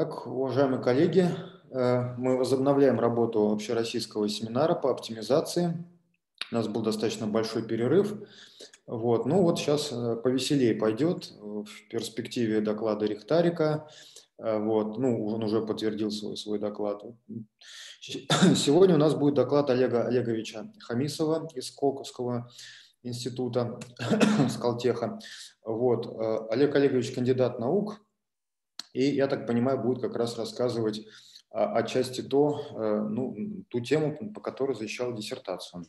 Так, уважаемые коллеги, э, мы возобновляем работу общероссийского семинара по оптимизации. У нас был достаточно большой перерыв. Вот. Ну вот сейчас э, повеселее пойдет в перспективе доклада Рихтарика. Э, вот. Ну, он уже подтвердил свой, свой доклад. Сегодня у нас будет доклад Олега Олеговича Хамисова из Сколковского института Скалтеха. Вот. Олег Олегович кандидат наук, и, я так понимаю, будет как раз рассказывать а, отчасти то, э, ну, ту тему, по которой защищал диссертацию.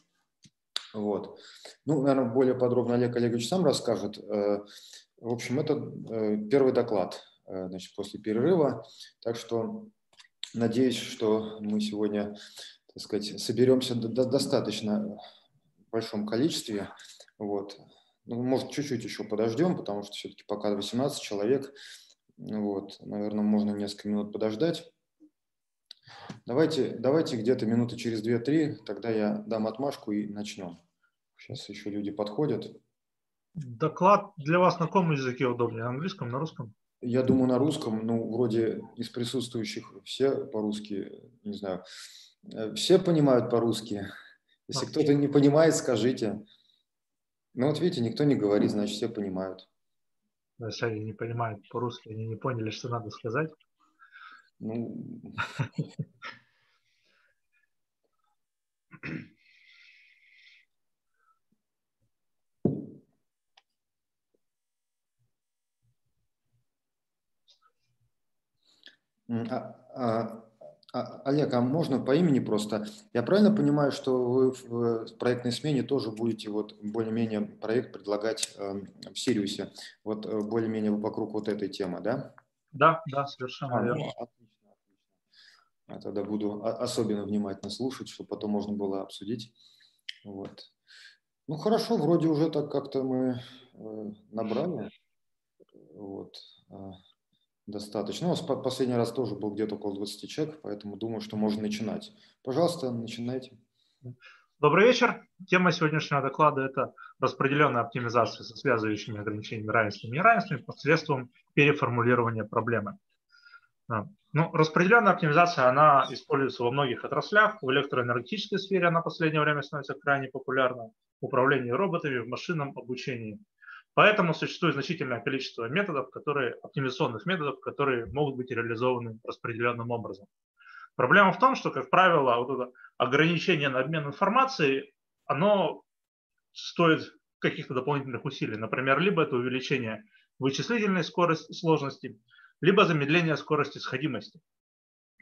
Вот. Ну, наверное, более подробно Олег Олегович сам расскажет. Э, в общем, это э, первый доклад значит, после перерыва. Так что надеюсь, что мы сегодня, так сказать, соберемся достаточно в большом количестве. Вот. Ну, может, чуть-чуть еще подождем, потому что все-таки пока 18 человек, вот, наверное, можно несколько минут подождать. Давайте, давайте где-то минуты через 2-3, тогда я дам отмашку и начнем. Сейчас еще люди подходят. Доклад для вас на каком языке удобнее? На английском, на русском? Я думаю, на русском. Ну, вроде из присутствующих все по-русски, не знаю. Э, все понимают по-русски. Если okay. кто-то не понимает, скажите. Ну, вот видите, никто не говорит, значит, все понимают если они не понимают по-русски, они не поняли, что надо сказать. Ну... А, а, а, Олег, а можно по имени просто? Я правильно понимаю, что вы в проектной смене тоже будете вот более-менее проект предлагать э, в Сириусе, вот э, более-менее вокруг вот этой темы, да? Да, да, совершенно а, верно. Ну, отлично, отлично. Я тогда буду особенно внимательно слушать, чтобы потом можно было обсудить. Вот. Ну хорошо, вроде уже так как-то мы э, набрали. Вот. А, достаточно. Ну, последний раз тоже был где-то около 20 человек, поэтому думаю, что можно начинать. Пожалуйста, начинайте. Добрый вечер. Тема сегодняшнего доклада – это распределенная оптимизация со связывающими ограничениями равенства и неравенствами посредством переформулирования проблемы. Ну, распределенная оптимизация, она используется во многих отраслях. В электроэнергетической сфере она в последнее время становится крайне популярна. В управлении роботами, в машинном обучении – Поэтому существует значительное количество методов, которые, оптимизационных методов, которые могут быть реализованы распределенным образом. Проблема в том, что, как правило, вот это ограничение на обмен информацией, оно стоит каких-то дополнительных усилий. Например, либо это увеличение вычислительной скорости, сложности, либо замедление скорости сходимости.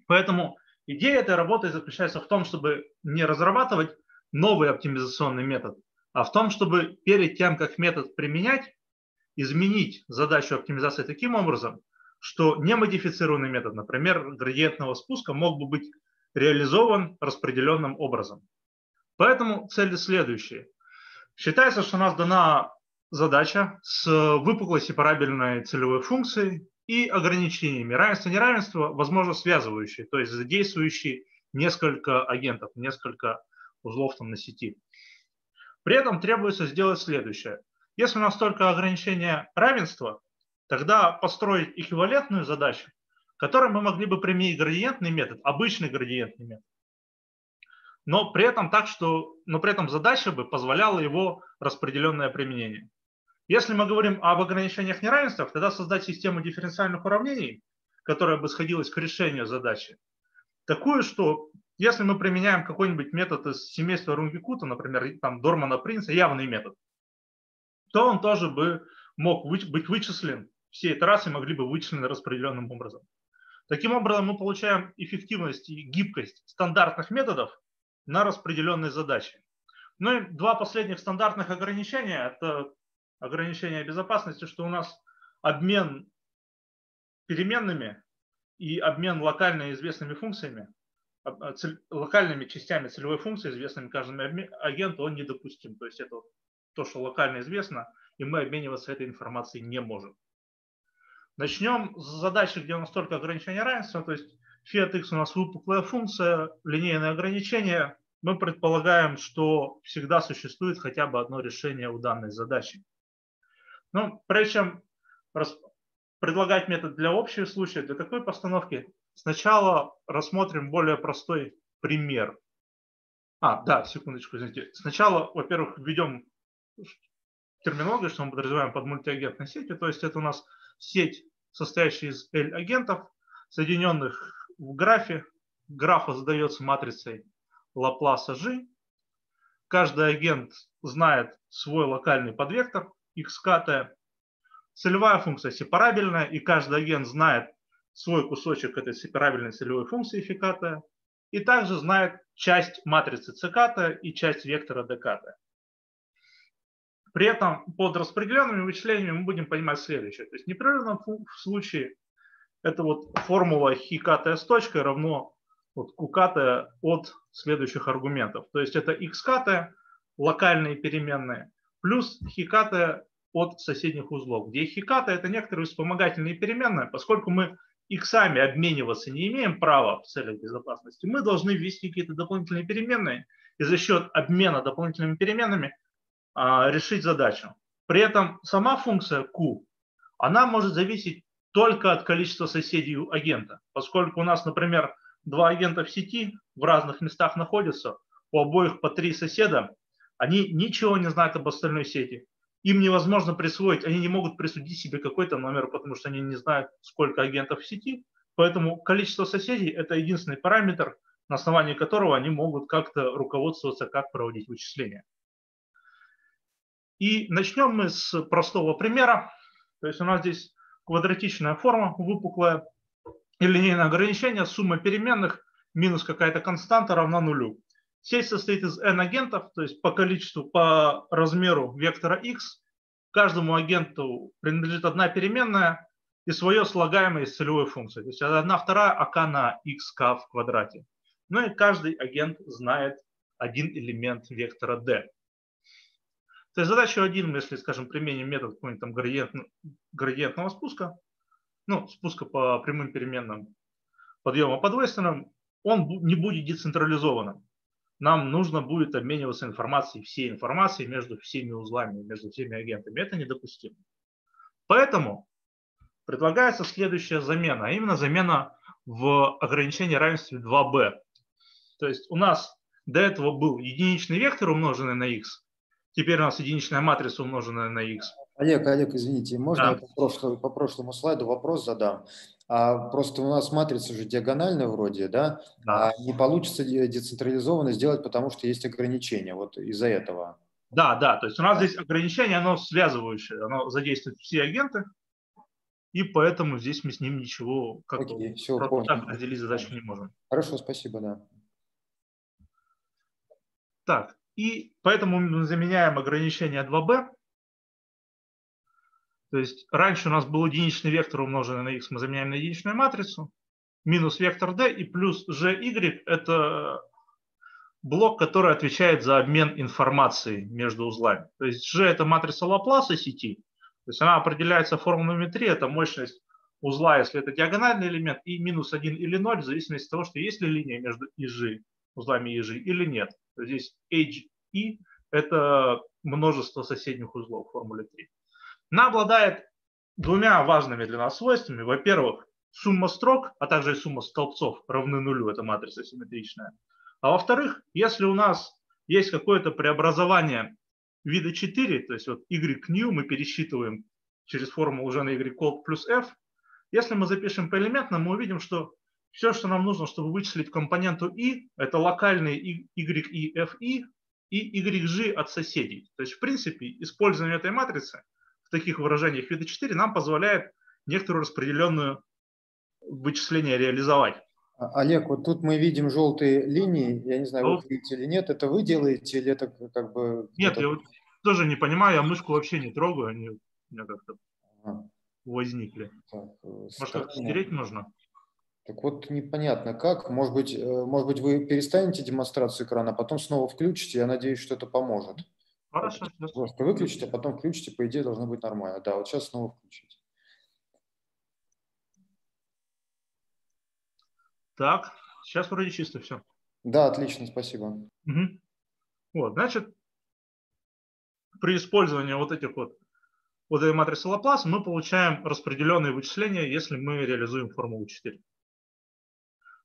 Поэтому идея этой работы заключается в том, чтобы не разрабатывать новый оптимизационный метод, а в том, чтобы перед тем, как метод применять, изменить задачу оптимизации таким образом, что немодифицированный метод, например, градиентного спуска, мог бы быть реализован распределенным образом. Поэтому цели следующие. Считается, что у нас дана задача с выпуклой сепарабельной целевой функцией и ограничениями равенства и неравенства, возможно, связывающие, то есть задействующие несколько агентов, несколько узлов там на сети. При этом требуется сделать следующее. Если у нас только ограничение равенства, тогда построить эквивалентную задачу, которой мы могли бы применить градиентный метод, обычный градиентный метод. Но при этом так, что, но при этом задача бы позволяла его распределенное применение. Если мы говорим об ограничениях неравенства, тогда создать систему дифференциальных уравнений, которая бы сходилась к решению задачи, такую, что если мы применяем какой-нибудь метод из семейства Рунгикута, например, там Дормана Принца, явный метод, то он тоже бы мог быть вычислен, все итерации могли бы вычислены распределенным образом. Таким образом, мы получаем эффективность и гибкость стандартных методов на распределенные задачи. Ну и два последних стандартных ограничения – это ограничение безопасности, что у нас обмен переменными и обмен локально известными функциями локальными частями целевой функции, известными каждому агенту, он недопустим. То есть это то, что локально известно, и мы обмениваться этой информацией не можем. Начнем с задачи, где у нас только ограничение равенства, то есть фи x у нас выпуклая функция, линейное ограничение. Мы предполагаем, что всегда существует хотя бы одно решение у данной задачи. Но прежде чем предлагать метод для общего случая, для такой постановки, сначала рассмотрим более простой пример. А, да, секундочку, извините. Сначала, во-первых, введем терминологию, что мы подразумеваем под мультиагентной сетью. То есть это у нас сеть, состоящая из L-агентов, соединенных в графе. Графа задается матрицей Лапласа G. Каждый агент знает свой локальный подвектор, xkt. Целевая функция сепарабельная, и каждый агент знает свой кусочек этой сепарабельной целевой функции фиката, и также знает часть матрицы циката и часть вектора деката. При этом под распределенными вычислениями мы будем понимать следующее. То есть в непрерывном случае это вот формула хиката с точкой равно вот qkt от следующих аргументов. То есть это xkt, локальные переменные, плюс хиката от соседних узлов, где хиката это некоторые вспомогательные переменные, поскольку мы иксами обмениваться не имеем права в целях безопасности, мы должны ввести какие-то дополнительные переменные и за счет обмена дополнительными переменными а, решить задачу. При этом сама функция Q, она может зависеть только от количества соседей у агента. Поскольку у нас, например, два агента в сети в разных местах находятся, у обоих по три соседа, они ничего не знают об остальной сети. Им невозможно присвоить, они не могут присудить себе какой-то номер, потому что они не знают, сколько агентов в сети. Поэтому количество соседей – это единственный параметр, на основании которого они могут как-то руководствоваться, как проводить вычисления. И начнем мы с простого примера. То есть у нас здесь квадратичная форма, выпуклая, и линейное ограничение, сумма переменных минус какая-то константа равна нулю. Сеть состоит из n агентов, то есть по количеству, по размеру вектора x. Каждому агенту принадлежит одна переменная и свое слагаемое из целевой функции. То есть одна вторая ак на xk в квадрате. Ну и каждый агент знает один элемент вектора d. То есть задачу 1, если, скажем, применим метод какого-нибудь там градиент, градиентного спуска, ну, спуска по прямым переменным подъема под Вестерном, он не будет децентрализованным. Нам нужно будет обмениваться информацией, всей информацией между всеми узлами, между всеми агентами. Это недопустимо. Поэтому предлагается следующая замена, а именно замена в ограничении равенства 2b. То есть у нас до этого был единичный вектор, умноженный на x, Теперь у нас единичная матрица, умноженная на x. Олег, Олег, извините, можно да. я по, прошлому, по прошлому слайду вопрос задам? А просто у нас матрица же диагональная вроде, да? да. А не получится децентрализованно сделать, потому что есть ограничения вот из-за этого. Да, да, то есть у нас здесь ограничение, оно связывающее, оно задействует все агенты, и поэтому здесь мы с ним ничего как Окей, все, просто так разделить задачу не можем. Хорошо, спасибо, да. Так, и поэтому мы заменяем ограничение 2b. То есть раньше у нас был единичный вектор умноженный на x, мы заменяем на единичную матрицу. Минус вектор d и плюс gy – это блок, который отвечает за обмен информацией между узлами. То есть G – это матрица Лапласа сети. То есть она определяется формулами 3, это мощность узла, если это диагональный элемент, и минус 1 или 0, в зависимости от того, что есть ли линия между ИЖ, узлами ИЖ или нет. Здесь HI – это множество соседних узлов в формуле 3. Она обладает двумя важными для нас свойствами. Во-первых, сумма строк, а также и сумма столбцов равны нулю, это матрица симметричная. А во-вторых, если у нас есть какое-то преобразование вида 4, то есть вот y new мы пересчитываем через формулу уже на y плюс f, если мы запишем поэлементно, мы увидим, что все, что нам нужно, чтобы вычислить компоненту i, это локальные y и fi и YG от соседей. То есть, в принципе, использование этой матрицы в таких выражениях вида 4 нам позволяет некоторую распределенную вычисление реализовать. А, Олег, вот тут мы видим желтые линии, я не знаю, вы их видите или нет, это вы делаете или это как бы... Нет, я вот тоже не понимаю, я мышку вообще не трогаю, они у меня как-то ага. возникли. Так, э, Может, как стереть можно? Так вот непонятно как. Может быть, э, может быть, вы перестанете демонстрацию экрана, а потом снова включите. Я надеюсь, что это поможет. Хорошо. Просто выключите, а потом включите. По идее, должно быть нормально. Да, вот сейчас снова включите. Так, сейчас вроде чисто все. Да, отлично, спасибо. Угу. Вот, значит, при использовании вот этих вот вот этой матрицы Лапласа мы получаем распределенные вычисления, если мы реализуем формулу 4.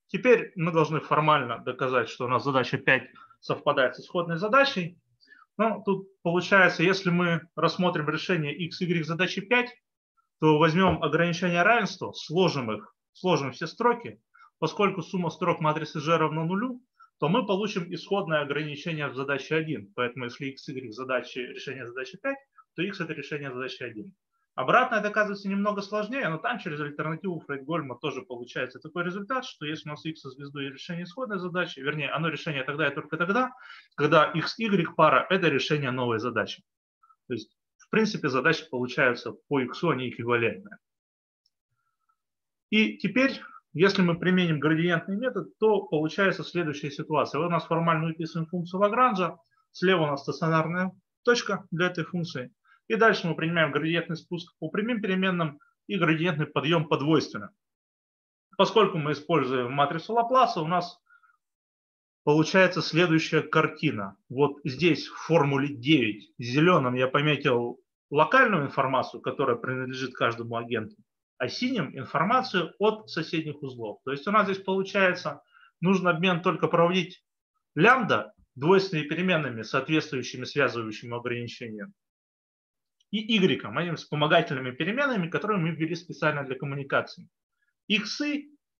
Теперь мы должны формально доказать, что у нас задача 5 совпадает с исходной задачей. Но тут получается, если мы рассмотрим решение x, y задачи 5, то возьмем ограничение равенства, сложим их, сложим все строки. Поскольку сумма строк матрицы G равна нулю, то мы получим исходное ограничение в задаче 1. Поэтому если x, y задачи, решение задачи 5, то x это решение задачи 1. Обратно это оказывается немного сложнее, но там через альтернативу Фрейд-Гольма тоже получается такой результат, что если у нас x звезду и решение исходной задачи, вернее, оно решение тогда и только тогда, когда x, y пара – это решение новой задачи. То есть, в принципе, задачи получаются по x, они эквивалентные. И теперь, если мы применим градиентный метод, то получается следующая ситуация. Вот у нас формально выписываем функцию Лагранжа, слева у нас стационарная точка для этой функции – и дальше мы принимаем градиентный спуск по прямым переменным и градиентный подъем по двойственным. Поскольку мы используем матрицу Лапласа, у нас получается следующая картина. Вот здесь в формуле 9 зеленым я пометил локальную информацию, которая принадлежит каждому агенту, а синим информацию от соседних узлов. То есть у нас здесь получается, нужно обмен только проводить лямбда двойственными переменными, соответствующими связывающим ограничениям, и y, этими вспомогательными переменными, которые мы ввели специально для коммуникации. X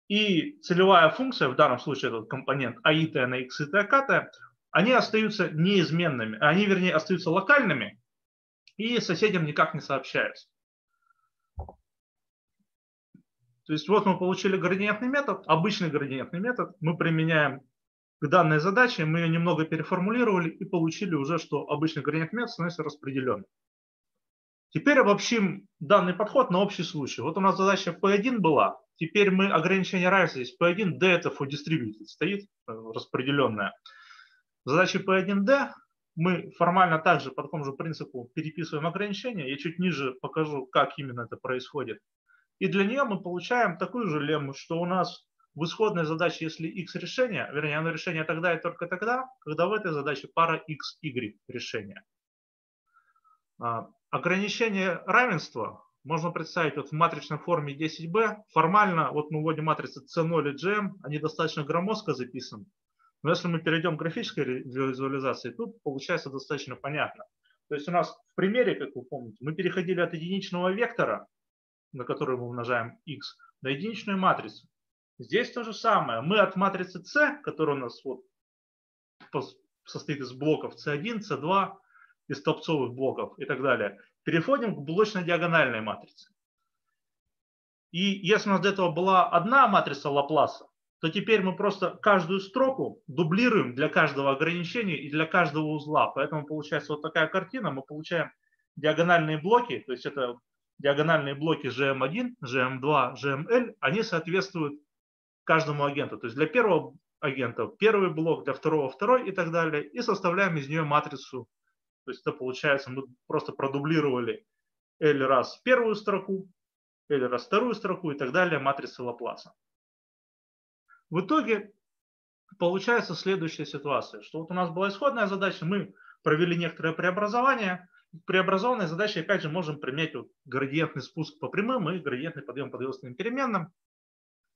и целевая функция, в данном случае этот компонент аит на x и t, они остаются неизменными, они, вернее, остаются локальными и соседям никак не сообщаются. То есть вот мы получили градиентный метод, обычный градиентный метод, мы применяем к данной задаче, мы ее немного переформулировали и получили уже, что обычный градиентный метод становится распределенным. Теперь обобщим данный подход на общий случай. Вот у нас задача P1 была, теперь мы ограничение равенства здесь P1, D это for distributed, стоит э, распределенная. Задача P1D мы формально также по такому же принципу переписываем ограничения. Я чуть ниже покажу, как именно это происходит. И для нее мы получаем такую же лемму, что у нас в исходной задаче, если x решение, вернее, оно решение тогда и только тогда, когда в этой задаче пара x, y решения. Ограничение равенства можно представить вот в матричной форме 10b. Формально вот мы вводим матрицы C0 и GM, они достаточно громоздко записаны. Но если мы перейдем к графической визуализации, тут получается достаточно понятно. То есть у нас в примере, как вы помните, мы переходили от единичного вектора, на который мы умножаем x, на единичную матрицу. Здесь то же самое. Мы от матрицы C, которая у нас вот состоит из блоков C1, C2, из топцовых блоков и так далее, переходим к блочно-диагональной матрице. И если у нас до этого была одна матрица Лапласа, то теперь мы просто каждую строку дублируем для каждого ограничения и для каждого узла. Поэтому получается вот такая картина. Мы получаем диагональные блоки, то есть это диагональные блоки GM1, GM2, GML, они соответствуют каждому агенту. То есть для первого агента первый блок, для второго второй и так далее. И составляем из нее матрицу то есть это получается, мы просто продублировали L раз первую строку, L раз вторую строку и так далее, матрицы Лапласа. В итоге получается следующая ситуация, что вот у нас была исходная задача, мы провели некоторое преобразование, преобразованной задачей опять же можем применять вот градиентный спуск по прямым и градиентный подъем по двойственным переменным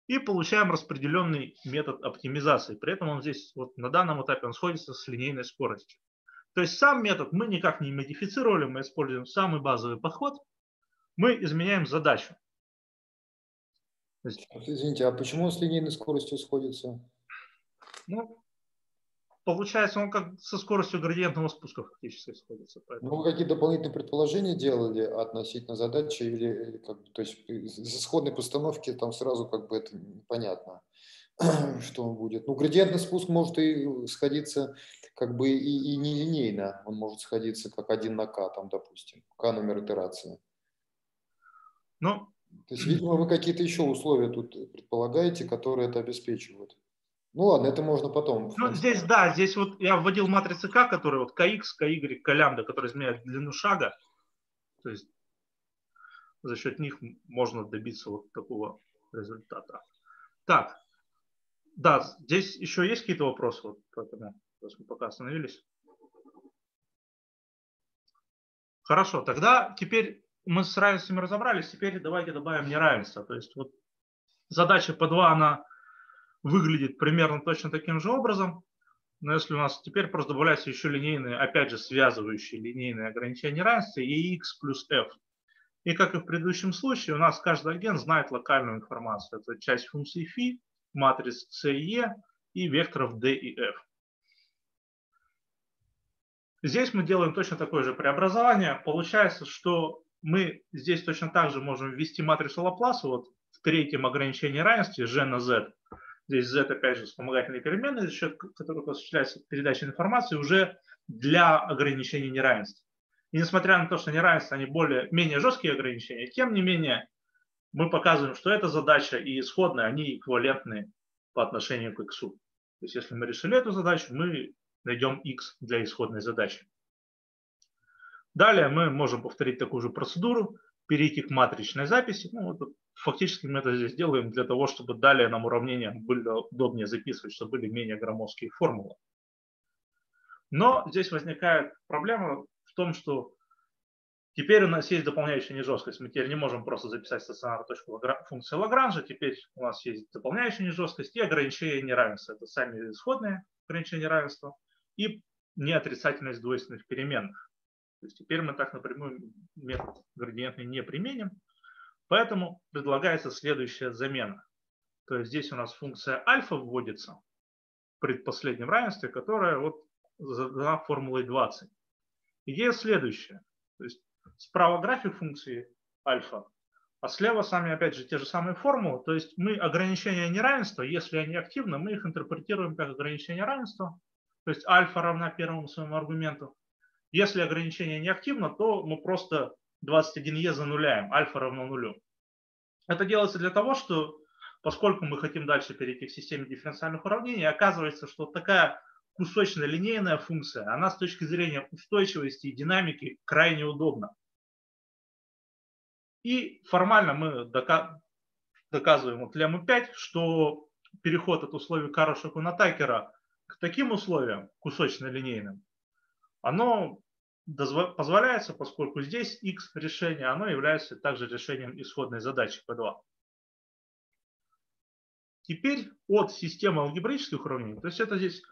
и получаем распределенный метод оптимизации. При этом он здесь вот на данном этапе он сходится с линейной скоростью. То есть сам метод мы никак не модифицировали, мы используем самый базовый подход, мы изменяем задачу. Есть, Извините, а почему он с линейной скоростью сходится? Ну, получается, он как со скоростью градиентного спуска фактически сходится. Поэтому... Ну, вы какие дополнительные предположения делали относительно задачи или как то есть из исходной постановки там сразу как бы это непонятно, что он будет. Ну, градиентный спуск может и сходиться как бы и, и нелинейно, он может сходиться как один на k, там, допустим, k номер итерации. Ну, то есть, видимо, вы какие-то еще условия тут предполагаете, которые это обеспечивают. Ну ладно, это можно потом. Ну, здесь, да, здесь вот я вводил матрицы К, которые вот KX, KY, K лямбда, которые изменяют длину шага. То есть за счет них можно добиться вот такого результата. Так, да, здесь еще есть какие-то вопросы вот по этому? Сейчас мы пока остановились. Хорошо, тогда теперь мы с равенствами разобрались, теперь давайте добавим неравенство. То есть вот задача по 2, она выглядит примерно точно таким же образом. Но если у нас теперь просто добавляются еще линейные, опять же, связывающие линейные ограничения неравенства и x плюс f. И как и в предыдущем случае, у нас каждый агент знает локальную информацию. Это часть функции φ, матриц c и e и векторов d и f. Здесь мы делаем точно такое же преобразование. Получается, что мы здесь точно так же можем ввести матрицу Лапласа вот в третьем ограничении равенства g на z. Здесь z опять же вспомогательные переменные, за счет которых осуществляется передача информации уже для ограничения неравенства. И несмотря на то, что неравенства, они более, менее жесткие ограничения, тем не менее мы показываем, что эта задача и исходная, они эквивалентны по отношению к x. То есть если мы решили эту задачу, мы найдем x для исходной задачи. Далее мы можем повторить такую же процедуру, перейти к матричной записи. Ну, вот, фактически мы это здесь делаем для того, чтобы далее нам уравнения было удобнее записывать, чтобы были менее громоздкие формулы. Но здесь возникает проблема в том, что теперь у нас есть дополняющая нежесткость. Мы теперь не можем просто записать стационарную точку функции Лагранжа. Теперь у нас есть дополняющая нежесткость и ограничение неравенства. Это сами исходные ограничения неравенства и неотрицательность двойственных переменных. То есть теперь мы так напрямую метод градиентный не применим. Поэтому предлагается следующая замена. То есть здесь у нас функция альфа вводится в предпоследнем равенстве, которая вот задана формулой 20. Идея следующая. Справа график функции альфа, а слева сами опять же те же самые формулы. То есть мы ограничения неравенства, если они активны, мы их интерпретируем как ограничение равенства то есть альфа равна первому своему аргументу. Если ограничение не активно, то мы просто 21е зануляем, альфа равно нулю. Это делается для того, что поскольку мы хотим дальше перейти к системе дифференциальных уравнений, оказывается, что такая кусочная линейная функция, она с точки зрения устойчивости и динамики крайне удобна. И формально мы доказываем вот лемму 5, что переход от условий Карла-Шокуна-Такера к таким условиям, кусочно-линейным, оно позволяется, поскольку здесь x решение, оно является также решением исходной задачи P2. Теперь от системы алгебраических уравнений, то есть это здесь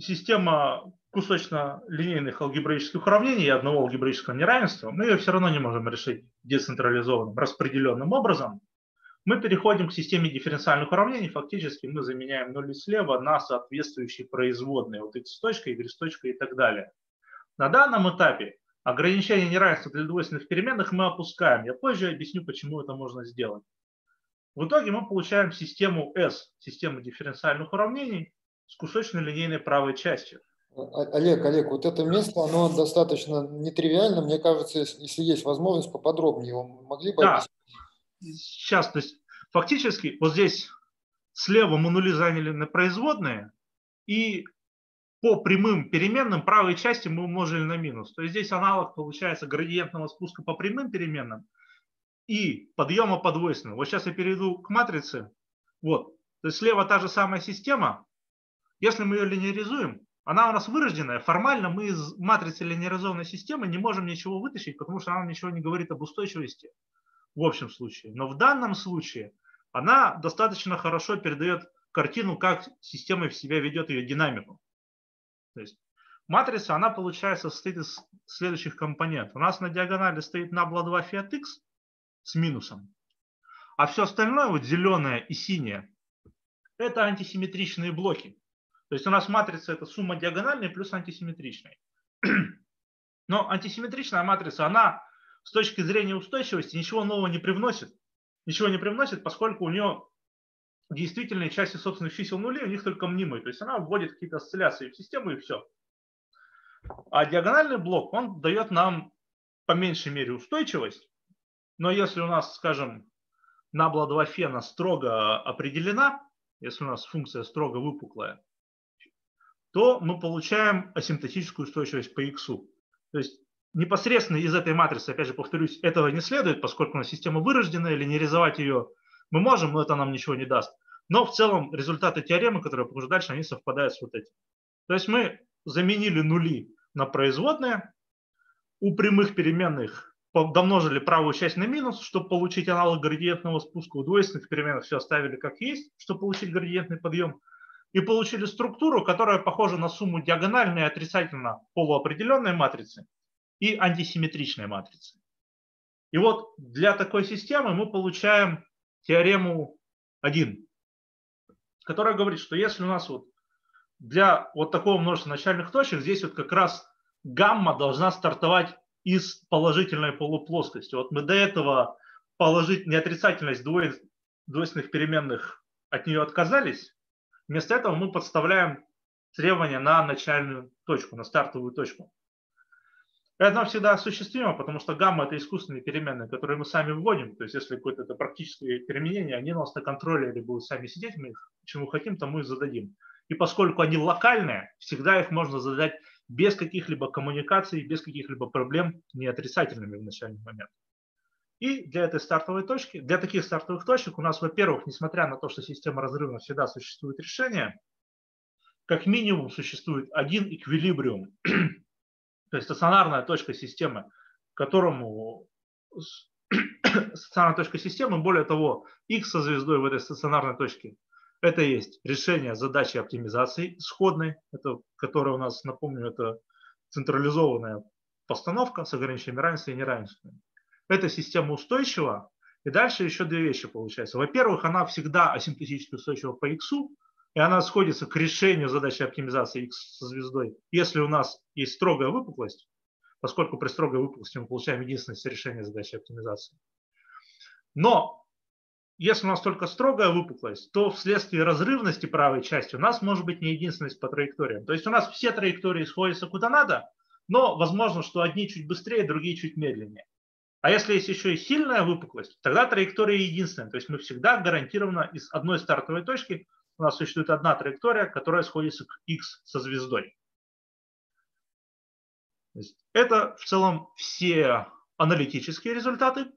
система кусочно-линейных алгебраических уравнений и одного алгебраического неравенства, мы ее все равно не можем решить децентрализованным, распределенным образом, мы переходим к системе дифференциальных уравнений. Фактически мы заменяем нули слева на соответствующие производные. Вот x точка, y точка и так далее. На данном этапе ограничение неравенства для двойственных переменных мы опускаем. Я позже объясню, почему это можно сделать. В итоге мы получаем систему S, систему дифференциальных уравнений с кусочной линейной правой частью. Олег, Олег, вот это место, оно достаточно нетривиально. Мне кажется, если есть возможность, поподробнее его могли бы да сейчас, то есть фактически вот здесь слева мы нули заняли на производные, и по прямым переменным правой части мы умножили на минус. То есть здесь аналог получается градиентного спуска по прямым переменным и подъема по двойственным. Вот сейчас я перейду к матрице. Вот. То есть слева та же самая система. Если мы ее линеаризуем, она у нас вырожденная. Формально мы из матрицы линеаризованной системы не можем ничего вытащить, потому что она ничего не говорит об устойчивости в общем случае. Но в данном случае она достаточно хорошо передает картину, как система в себя ведет ее динамику. То есть матрица, она получается состоит из следующих компонентов. У нас на диагонали стоит набла 2 фиат x с минусом. А все остальное, вот зеленое и синее, это антисимметричные блоки. То есть у нас матрица это сумма диагональной плюс антисимметричной. Но антисимметричная матрица, она с точки зрения устойчивости ничего нового не привносит. Ничего не привносит, поскольку у нее действительные части собственных чисел нулей, у них только мнимые. То есть она вводит какие-то осцилляции в систему и все. А диагональный блок, он дает нам по меньшей мере устойчивость. Но если у нас, скажем, набла 2 фена строго определена, если у нас функция строго выпуклая, то мы получаем асимптотическую устойчивость по x. То есть непосредственно из этой матрицы, опять же повторюсь, этого не следует, поскольку у нас система вырожденная, линеаризовать ее мы можем, но это нам ничего не даст. Но в целом результаты теоремы, которые я покажу дальше, они совпадают с вот этим. То есть мы заменили нули на производные. У прямых переменных домножили правую часть на минус, чтобы получить аналог градиентного спуска. У двойственных переменных все оставили как есть, чтобы получить градиентный подъем. И получили структуру, которая похожа на сумму диагональной и отрицательно полуопределенной матрицы и антисимметричной матрицы. И вот для такой системы мы получаем теорему 1, которая говорит, что если у нас вот для вот такого множества начальных точек, здесь вот как раз гамма должна стартовать из положительной полуплоскости. Вот мы до этого положить неотрицательность двойственных переменных от нее отказались. Вместо этого мы подставляем требования на начальную точку, на стартовую точку. Это всегда осуществимо, потому что гамма – это искусственные переменные, которые мы сами вводим. То есть если какое-то это практическое переменение, они у нас на контроле или будут сами сидеть, мы их чему хотим, то мы их зададим. И поскольку они локальные, всегда их можно задать без каких-либо коммуникаций, без каких-либо проблем, не отрицательными в начальный момент. И для этой стартовой точки, для таких стартовых точек у нас, во-первых, несмотря на то, что система разрыва всегда существует решение, как минимум существует один эквилибриум, то есть стационарная точка системы, которому стационарная точка системы, более того, x со звездой в этой стационарной точке это есть решение задачи оптимизации исходной, это, которая у нас, напомню, это централизованная постановка с ограничениями равенства и неравенства. Эта система устойчива, и дальше еще две вещи получаются. Во-первых, она всегда асимптотически устойчива по x, и она сходится к решению задачи оптимизации x со звездой, если у нас есть строгая выпуклость, поскольку при строгой выпуклости мы получаем единственное решение задачи оптимизации. Но если у нас только строгая выпуклость, то вследствие разрывности правой части у нас может быть не единственность по траекториям. То есть у нас все траектории сходятся куда надо, но возможно, что одни чуть быстрее, другие чуть медленнее. А если есть еще и сильная выпуклость, тогда траектория единственная. То есть мы всегда гарантированно из одной стартовой точки у нас существует одна траектория, которая сходится к x со звездой. Это в целом все аналитические результаты.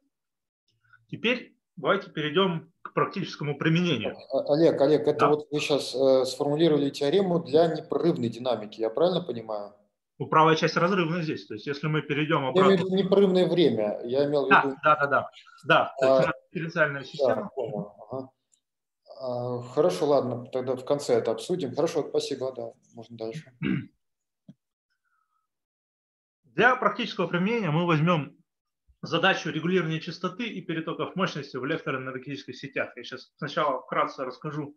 Теперь Давайте перейдем к практическому применению. Олег, Олег, это да. вот вы сейчас э, сформулировали теорему для непрерывной динамики, я правильно понимаю? Ну, правая часть разрывная здесь. То есть, если мы перейдем обратно... Я имею в виду непрерывное время. Я имел в виду... Да, да, да. Да, да а, дифференциальная система. Да. Ага. А, хорошо, ладно, тогда в конце это обсудим. Хорошо, спасибо, да, можно дальше. Для практического применения мы возьмем задачу регулирования частоты и перетоков мощности в электроэнергетических сетях. Я сейчас сначала вкратце расскажу,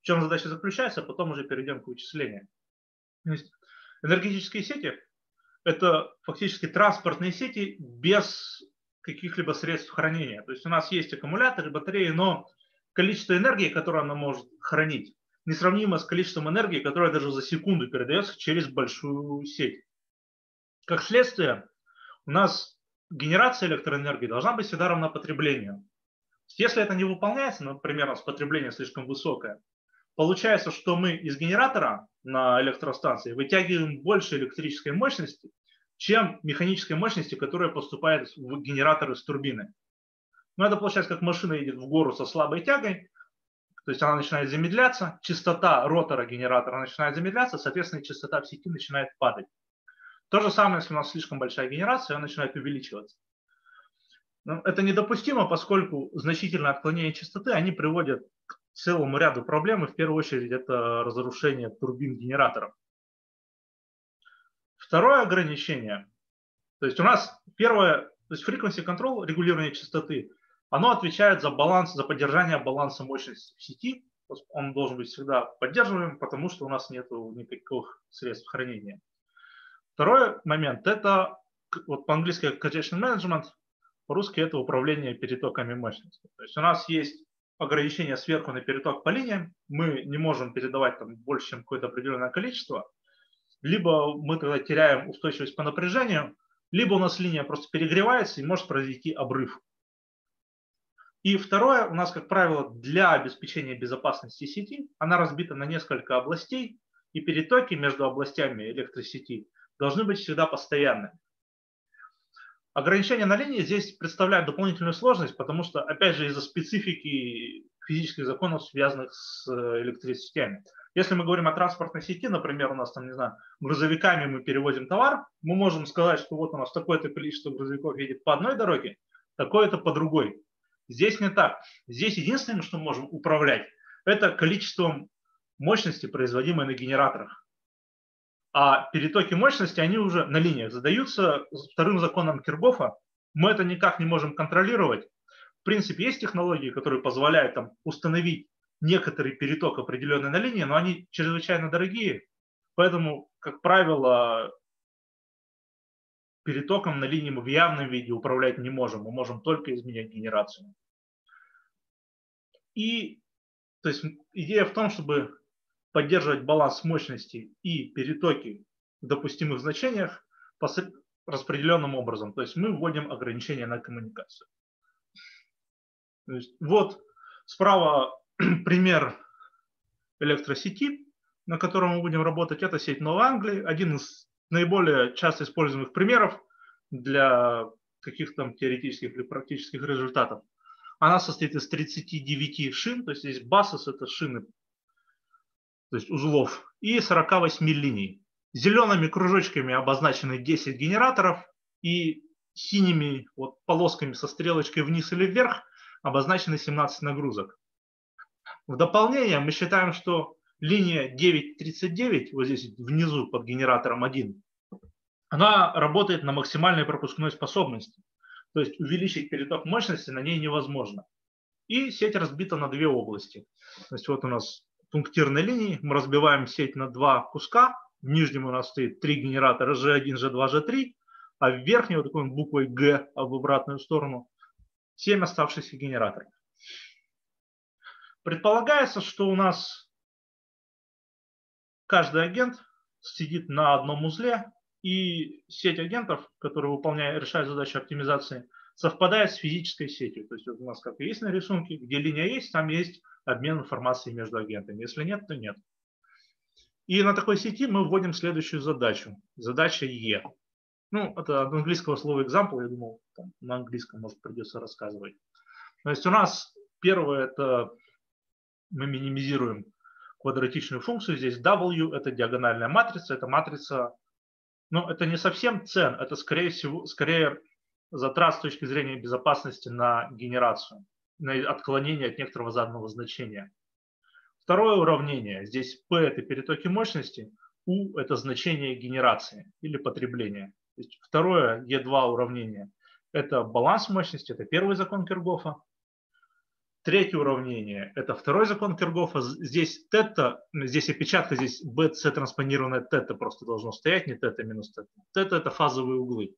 в чем задача заключается, а потом уже перейдем к вычислению. То есть энергетические сети – это фактически транспортные сети без каких-либо средств хранения. То есть у нас есть аккумуляторы, батареи, но количество энергии, которое она может хранить, несравнимо с количеством энергии, которое даже за секунду передается через большую сеть. Как следствие, у нас генерация электроэнергии должна быть всегда равна потреблению. Если это не выполняется, например, у нас потребление слишком высокое, получается, что мы из генератора на электростанции вытягиваем больше электрической мощности, чем механической мощности, которая поступает в генератор из турбины. Но это получается, как машина едет в гору со слабой тягой, то есть она начинает замедляться, частота ротора генератора начинает замедляться, соответственно, частота в сети начинает падать. То же самое, если у нас слишком большая генерация, она начинает увеличиваться. Но это недопустимо, поскольку значительное отклонение частоты, они приводят целому ряду проблем, и в первую очередь это разрушение турбин генераторов. Второе ограничение, то есть у нас первое, то есть frequency control, регулирование частоты, оно отвечает за баланс, за поддержание баланса мощности в сети. Он должен быть всегда поддерживаем, потому что у нас нет никаких средств хранения. Второй момент – это вот по-английски congestion management, по-русски это управление перетоками мощности. То есть у нас есть ограничение сверху на переток по линиям, мы не можем передавать там больше, чем какое-то определенное количество, либо мы тогда теряем устойчивость по напряжению, либо у нас линия просто перегревается и может произойти обрыв. И второе, у нас, как правило, для обеспечения безопасности сети, она разбита на несколько областей, и перетоки между областями электросети должны быть всегда постоянными. Ограничения на линии здесь представляют дополнительную сложность, потому что, опять же, из-за специфики физических законов, связанных с э, электросетями. Если мы говорим о транспортной сети, например, у нас там, не знаю, грузовиками мы перевозим товар, мы можем сказать, что вот у нас такое-то количество грузовиков едет по одной дороге, такое-то по другой. Здесь не так. Здесь единственное, что мы можем управлять, это количеством мощности, производимой на генераторах. А перетоки мощности, они уже на линиях задаются вторым законом Киргофа. Мы это никак не можем контролировать. В принципе, есть технологии, которые позволяют там, установить некоторый переток определенной на линии, но они чрезвычайно дорогие. Поэтому, как правило, перетоком на линии мы в явном виде управлять не можем. Мы можем только изменять генерацию. И то есть идея в том, чтобы поддерживать баланс мощности и перетоки в допустимых значениях распределенным образом. То есть мы вводим ограничения на коммуникацию. То есть вот справа пример электросети, на котором мы будем работать. Это сеть Новой Англии, один из наиболее часто используемых примеров для каких-то теоретических или практических результатов. Она состоит из 39 шин, то есть здесь басос это шины, то есть узлов, и 48 линий. Зелеными кружочками обозначены 10 генераторов и синими вот полосками со стрелочкой вниз или вверх обозначены 17 нагрузок. В дополнение мы считаем, что линия 9.39, вот здесь внизу под генератором 1, она работает на максимальной пропускной способности. То есть увеличить переток мощности на ней невозможно. И сеть разбита на две области. То есть вот у нас пунктирные линии, мы разбиваем сеть на два куска. В нижнем у нас стоит три генератора G1, G2, G3, а в верхней вот такой буквой G в обратную сторону 7 оставшихся генераторов. Предполагается, что у нас каждый агент сидит на одном узле, и сеть агентов, которые выполняют, решают задачи оптимизации, совпадает с физической сетью. То есть вот у нас как есть на рисунке, где линия есть, там есть обмен информацией между агентами. Если нет, то нет. И на такой сети мы вводим следующую задачу. Задача E. Ну, это от английского слова example, я думал, там, на английском, может, придется рассказывать. То есть у нас первое, это мы минимизируем квадратичную функцию. Здесь W – это диагональная матрица, это матрица но это не совсем цен, это скорее всего, скорее затрат с точки зрения безопасности на генерацию, на отклонение от некоторого заданного значения. Второе уравнение. Здесь P – это перетоки мощности, U – это значение генерации или потребления. Второе E2 уравнение – это баланс мощности, это первый закон Киргофа. Третье уравнение – это второй закон Киргофа. Здесь тета, здесь опечатка, здесь BC транспонированная тета просто должно стоять, не тета минус тета. Тета – это фазовые углы.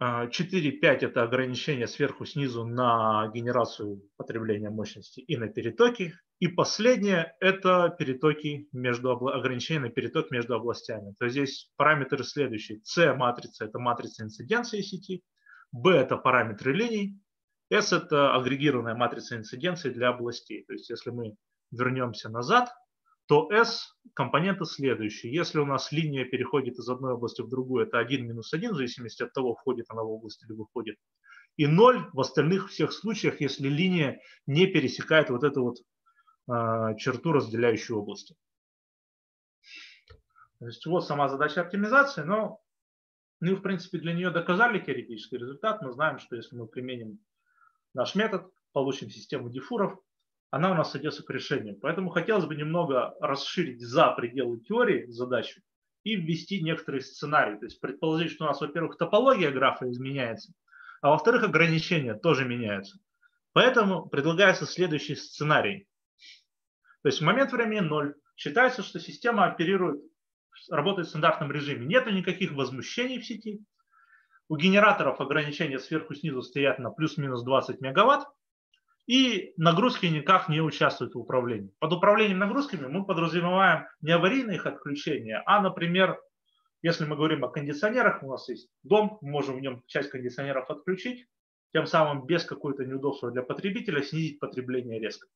4, а, 5 – это ограничение сверху снизу на генерацию потребления мощности и на перетоки. И последнее – это перетоки между, ограничения на переток между областями. То есть здесь параметры следующие. C матрица – это матрица инциденции сети. B – это параметры линий. S – это агрегированная матрица инциденции для областей. То есть если мы вернемся назад, то S компоненты следующие. Если у нас линия переходит из одной области в другую, это 1 минус 1, в зависимости от того, входит она в область или выходит. И 0 в остальных всех случаях, если линия не пересекает вот эту вот э, черту, разделяющую области. То есть вот сама задача оптимизации, но мы, в принципе, для нее доказали теоретический результат. Мы знаем, что если мы применим наш метод, получим систему дифуров, она у нас сойдется к решению. Поэтому хотелось бы немного расширить за пределы теории задачу и ввести некоторые сценарии. То есть предположить, что у нас, во-первых, топология графа изменяется, а во-вторых, ограничения тоже меняются. Поэтому предлагается следующий сценарий. То есть в момент времени 0 считается, что система оперирует, работает в стандартном режиме. Нет никаких возмущений в сети, у генераторов ограничения сверху-снизу стоят на плюс-минус 20 мегаватт, и нагрузки никак не участвуют в управлении. Под управлением нагрузками мы подразумеваем не аварийные их отключения, а, например, если мы говорим о кондиционерах, у нас есть дом, мы можем в нем часть кондиционеров отключить, тем самым без какой-то неудобства для потребителя снизить потребление резко.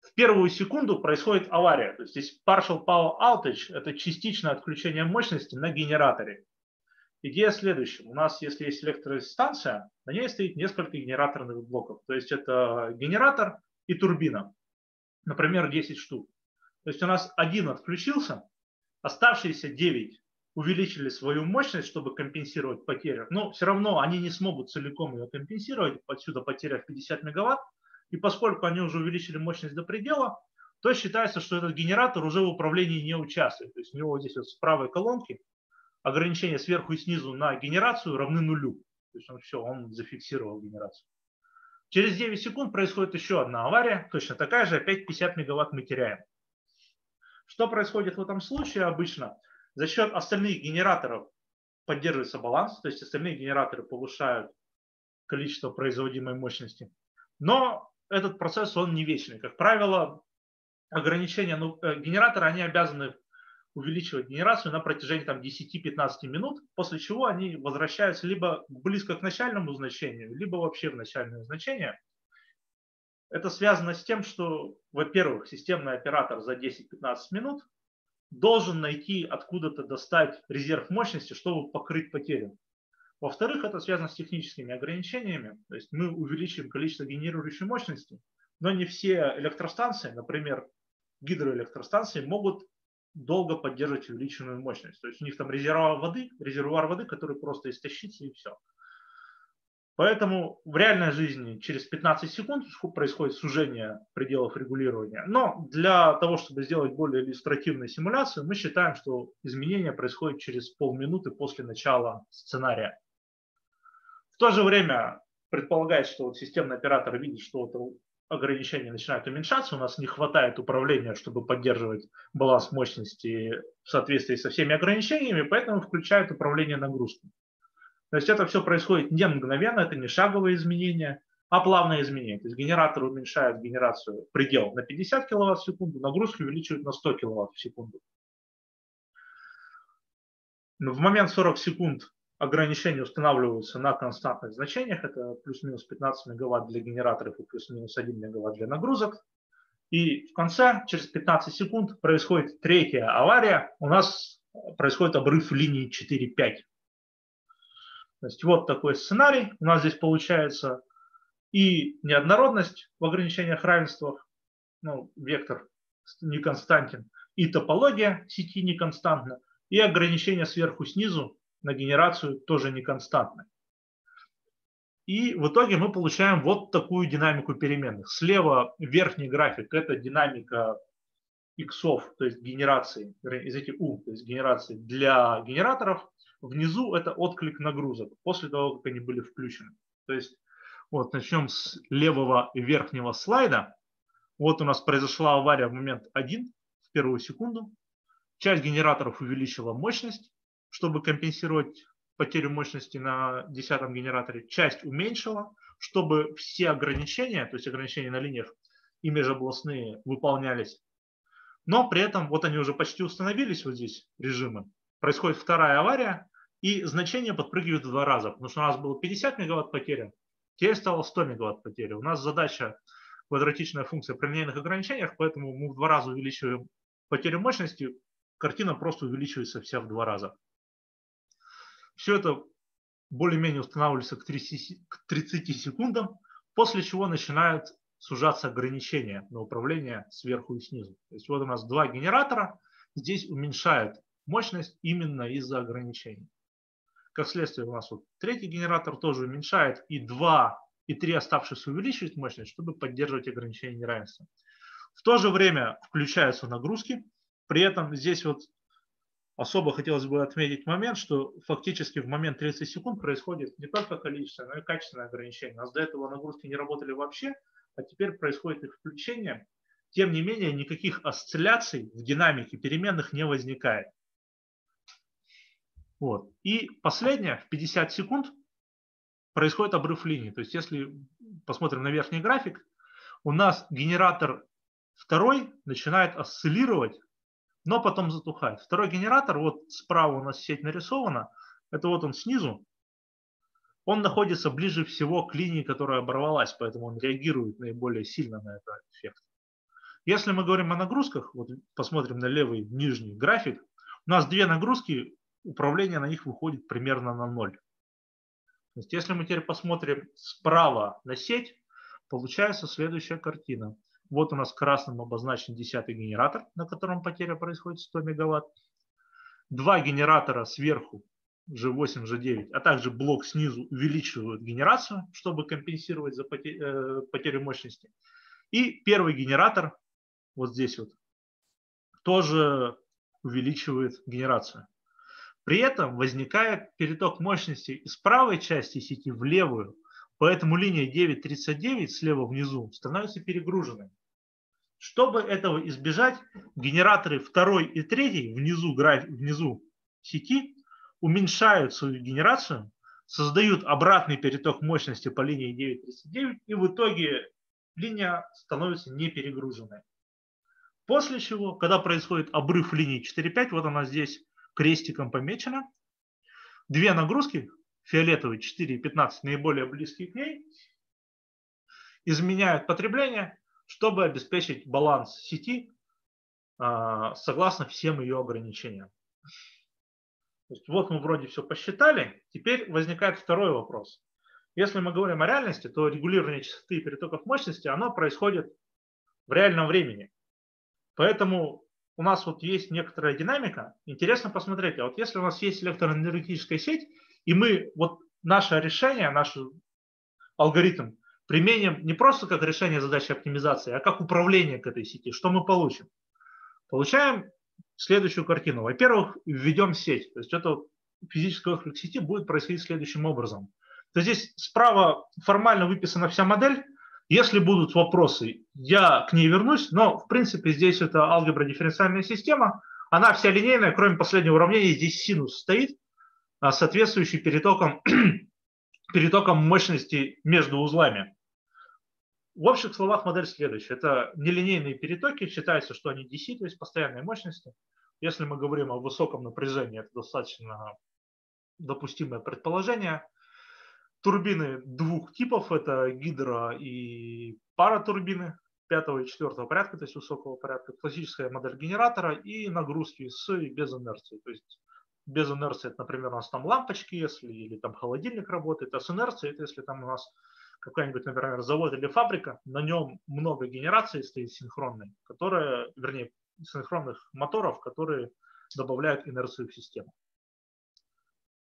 В первую секунду происходит авария. То есть здесь partial power outage – это частичное отключение мощности на генераторе. Идея следующая. У нас, если есть электростанция, на ней стоит несколько генераторных блоков. То есть это генератор и турбина. Например, 10 штук. То есть у нас один отключился, оставшиеся 9 увеличили свою мощность, чтобы компенсировать потерю. Но все равно они не смогут целиком ее компенсировать, отсюда потеря в 50 мегаватт. И поскольку они уже увеличили мощность до предела, то считается, что этот генератор уже в управлении не участвует. То есть у него здесь вот с правой колонки ограничения сверху и снизу на генерацию равны нулю. То есть он все, он зафиксировал генерацию. Через 9 секунд происходит еще одна авария, точно такая же, опять 50 мегаватт мы теряем. Что происходит в этом случае обычно? За счет остальных генераторов поддерживается баланс, то есть остальные генераторы повышают количество производимой мощности. Но этот процесс, он не вечный. Как правило, ограничения, ну, э, генераторы, они обязаны увеличивать генерацию на протяжении там, 10-15 минут, после чего они возвращаются либо близко к начальному значению, либо вообще в начальное значение. Это связано с тем, что, во-первых, системный оператор за 10-15 минут должен найти откуда-то достать резерв мощности, чтобы покрыть потерю. Во-вторых, это связано с техническими ограничениями. То есть мы увеличиваем количество генерирующей мощности, но не все электростанции, например, гидроэлектростанции, могут долго поддерживать увеличенную мощность. То есть у них там резервуар воды, резервуар воды, который просто истощится и все. Поэтому в реальной жизни через 15 секунд происходит сужение пределов регулирования. Но для того, чтобы сделать более иллюстративную симуляцию, мы считаем, что изменение происходит через полминуты после начала сценария. В то же время предполагается, что вот системный оператор видит, что ограничения начинают уменьшаться, у нас не хватает управления, чтобы поддерживать баланс мощности в соответствии со всеми ограничениями, поэтому включает управление нагрузкой. То есть это все происходит не мгновенно, это не шаговые изменения, а плавные изменения. То есть генератор уменьшает генерацию предел на 50 кВт в секунду, нагрузку увеличивает на 100 кВт в секунду. В момент 40 секунд ограничения устанавливаются на константных значениях. Это плюс-минус 15 мегаватт для генераторов и плюс-минус 1 мегаватт для нагрузок. И в конце, через 15 секунд, происходит третья авария. У нас происходит обрыв линии 4-5. То есть вот такой сценарий. У нас здесь получается и неоднородность в ограничениях равенствах, ну, вектор неконстантен, и топология сети неконстантна, и ограничения сверху-снизу на генерацию тоже не константны. И в итоге мы получаем вот такую динамику переменных. Слева верхний график – это динамика иксов, то есть генерации, из этих U, то есть генерации для генераторов. Внизу это отклик нагрузок после того, как они были включены. То есть вот начнем с левого верхнего слайда. Вот у нас произошла авария в момент 1, в первую секунду. Часть генераторов увеличила мощность, чтобы компенсировать потерю мощности на десятом генераторе, часть уменьшила, чтобы все ограничения, то есть ограничения на линиях и межобластные выполнялись. Но при этом вот они уже почти установились вот здесь режимы. Происходит вторая авария, и значение подпрыгивает в два раза, потому что у нас было 50 мегаватт потеря, теперь стало 100 мегаватт потеря. У нас задача квадратичная функция при линейных ограничениях, поэтому мы в два раза увеличиваем потерю мощности, картина просто увеличивается вся в два раза. Все это более-менее устанавливается к 30 секундам, после чего начинают сужаться ограничения на управление сверху и снизу. То есть вот у нас два генератора, здесь уменьшают мощность именно из-за ограничений. Как следствие у нас вот третий генератор тоже уменьшает, и два и три оставшихся увеличивает мощность, чтобы поддерживать ограничение неравенства. В то же время включаются нагрузки, при этом здесь вот особо хотелось бы отметить момент, что фактически в момент 30 секунд происходит не только количественное, но и качественное ограничение. У нас до этого нагрузки не работали вообще, а теперь происходит их включение. Тем не менее, никаких осцилляций в динамике переменных не возникает. Вот. И последнее, в 50 секунд происходит обрыв линии. То есть если посмотрим на верхний график, у нас генератор второй начинает осциллировать но потом затухает. Второй генератор, вот справа у нас сеть нарисована, это вот он снизу, он находится ближе всего к линии, которая оборвалась, поэтому он реагирует наиболее сильно на этот эффект. Если мы говорим о нагрузках, вот посмотрим на левый нижний график, у нас две нагрузки, управление на них выходит примерно на ноль. То есть если мы теперь посмотрим справа на сеть, получается следующая картина. Вот у нас красным обозначен 10 генератор, на котором потеря происходит 100 мегаватт. Два генератора сверху, G8, G9, а также блок снизу увеличивают генерацию, чтобы компенсировать за э, потерю мощности. И первый генератор, вот здесь вот, тоже увеличивает генерацию. При этом возникает переток мощности из правой части сети в левую, поэтому линия 9.39 слева внизу становится перегруженной. Чтобы этого избежать, генераторы второй и третий внизу, внизу сети уменьшают свою генерацию, создают обратный переток мощности по линии 9.39 и в итоге линия становится не перегруженной. После чего, когда происходит обрыв линии 4.5, вот она здесь крестиком помечена, две нагрузки, фиолетовый 4 и 15, наиболее близкие к ней, изменяют потребление, чтобы обеспечить баланс сети а, согласно всем ее ограничениям. вот мы вроде все посчитали. Теперь возникает второй вопрос. Если мы говорим о реальности, то регулирование частоты перетоков мощности, оно происходит в реальном времени. Поэтому у нас вот есть некоторая динамика. Интересно посмотреть, а вот если у нас есть электроэнергетическая сеть, и мы вот наше решение, наш алгоритм применим не просто как решение задачи оптимизации, а как управление к этой сети, что мы получим? Получаем следующую картину. Во-первых, введем сеть. То есть это физический отклик сети будет происходить следующим образом. То здесь справа формально выписана вся модель, если будут вопросы, я к ней вернусь, но в принципе здесь это алгебра дифференциальная система, она вся линейная, кроме последнего уравнения, здесь синус стоит, а, соответствующий перетоком, перетоком мощности между узлами. В общих словах модель следующая. Это нелинейные перетоки, считается, что они DC, то есть постоянные мощности. Если мы говорим о высоком напряжении, это достаточно допустимое предположение – Турбины двух типов, это гидро и паратурбины пятого и четвертого порядка, то есть высокого порядка, классическая модель генератора и нагрузки с и без инерции. То есть без инерции это, например, у нас там лампочки, если или там холодильник работает, а с инерцией это если там у нас какой-нибудь, например, завод или фабрика, на нем много генерации стоит синхронной, которая, вернее, синхронных моторов, которые добавляют инерцию в систему.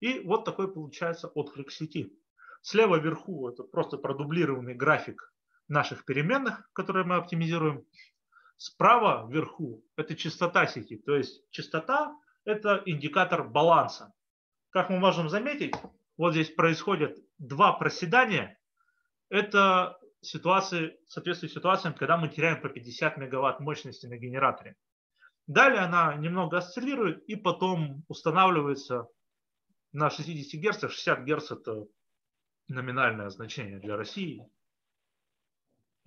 И вот такой получается отклик сети. Слева вверху это просто продублированный график наших переменных, которые мы оптимизируем. Справа вверху это частота сети. То есть частота это индикатор баланса. Как мы можем заметить, вот здесь происходят два проседания. Это ситуации, соответствует ситуациям, когда мы теряем по 50 мегаватт мощности на генераторе. Далее она немного осциллирует и потом устанавливается на 60 Гц. 60 Гц это номинальное значение для России,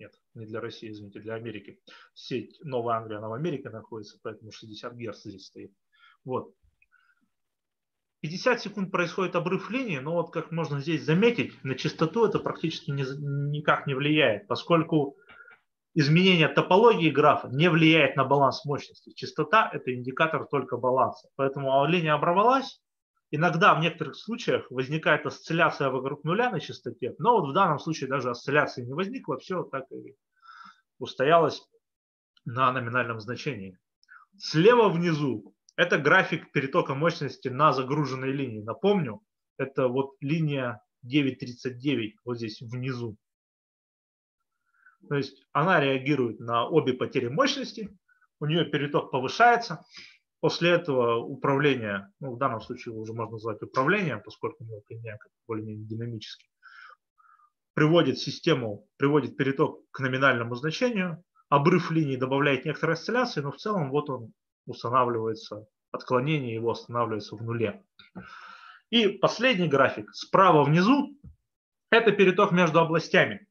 нет, не для России, извините, для Америки. Сеть Новая Англия, она в Америке находится, поэтому 60 Гц здесь стоит. Вот. 50 секунд происходит обрыв линии, но вот как можно здесь заметить, на частоту это практически не, никак не влияет, поскольку изменение топологии графа не влияет на баланс мощности. Частота – это индикатор только баланса. Поэтому линия оборвалась, Иногда в некоторых случаях возникает осцилляция вокруг нуля на частоте, но вот в данном случае даже осцилляции не возникло, все так и устоялось на номинальном значении. Слева внизу это график перетока мощности на загруженной линии. Напомню, это вот линия 9.39 вот здесь внизу. То есть она реагирует на обе потери мощности, у нее переток повышается, После этого управление, ну, в данном случае уже можно назвать управлением, поскольку мы применяем более-менее динамически, приводит систему, приводит переток к номинальному значению, обрыв линии добавляет некоторые осцилляции, но в целом вот он устанавливается, отклонение его останавливается в нуле. И последний график справа внизу – это переток между областями.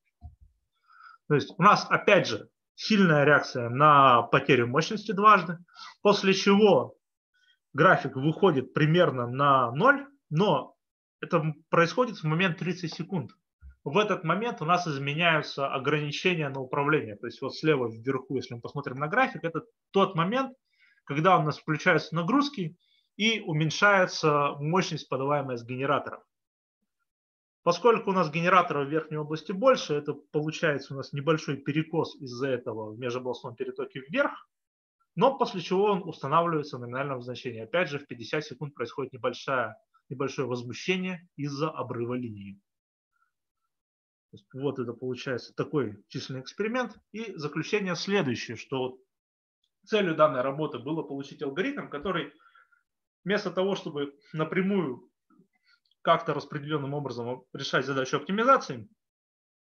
То есть у нас опять же сильная реакция на потерю мощности дважды, после чего график выходит примерно на ноль, но это происходит в момент 30 секунд. В этот момент у нас изменяются ограничения на управление. То есть вот слева вверху, если мы посмотрим на график, это тот момент, когда у нас включаются нагрузки и уменьшается мощность, подаваемая с генераторов. Поскольку у нас генераторов в верхней области больше, это получается у нас небольшой перекос из-за этого в межобластном перетоке вверх, но после чего он устанавливается в номинальном значении. Опять же, в 50 секунд происходит небольшое, небольшое возмущение из-за обрыва линии. Вот это получается такой численный эксперимент. И заключение следующее, что целью данной работы было получить алгоритм, который вместо того, чтобы напрямую как-то распределенным образом решать задачу оптимизации,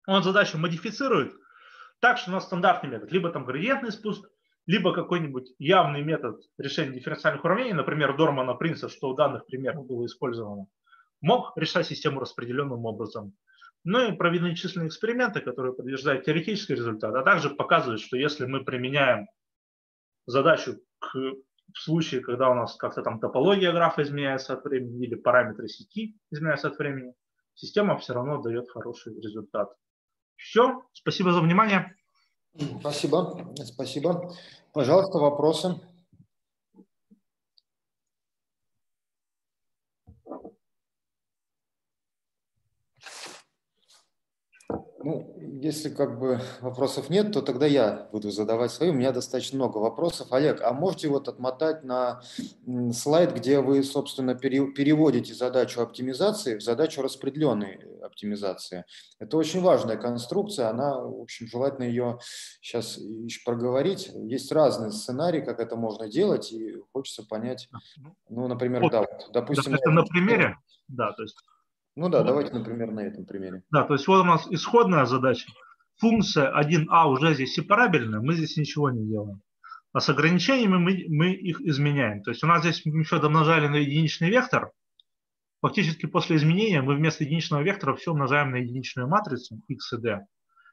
он задачу модифицирует так, что у нас стандартный метод, либо там градиентный спуск, либо какой-нибудь явный метод решения дифференциальных уравнений, например, Дормана принцип, что у данных примеров было использовано, мог решать систему распределенным образом. Ну и проведены численные эксперименты, которые подтверждают теоретический результат, а также показывают, что если мы применяем задачу к в случае, когда у нас как-то там топология графа изменяется от времени или параметры сети изменяются от времени, система все равно дает хороший результат. Все, спасибо за внимание. Спасибо, спасибо. Пожалуйста, вопросы. Ну, если как бы вопросов нет, то тогда я буду задавать свои. У меня достаточно много вопросов. Олег, а можете вот отмотать на слайд, где вы, собственно, переводите задачу оптимизации в задачу распределенной оптимизации? Это очень важная конструкция, она, в общем, желательно ее сейчас еще проговорить. Есть разные сценарии, как это можно делать, и хочется понять, ну, например, вот, да, вот, допустим... Это на примере? Да, то есть ну да, давайте, например, на этом примере. Да, то есть вот у нас исходная задача. Функция 1а уже здесь сепарабельная, мы здесь ничего не делаем. А с ограничениями мы, мы их изменяем. То есть у нас здесь мы еще домножали на единичный вектор. Фактически после изменения мы вместо единичного вектора все умножаем на единичную матрицу x и d.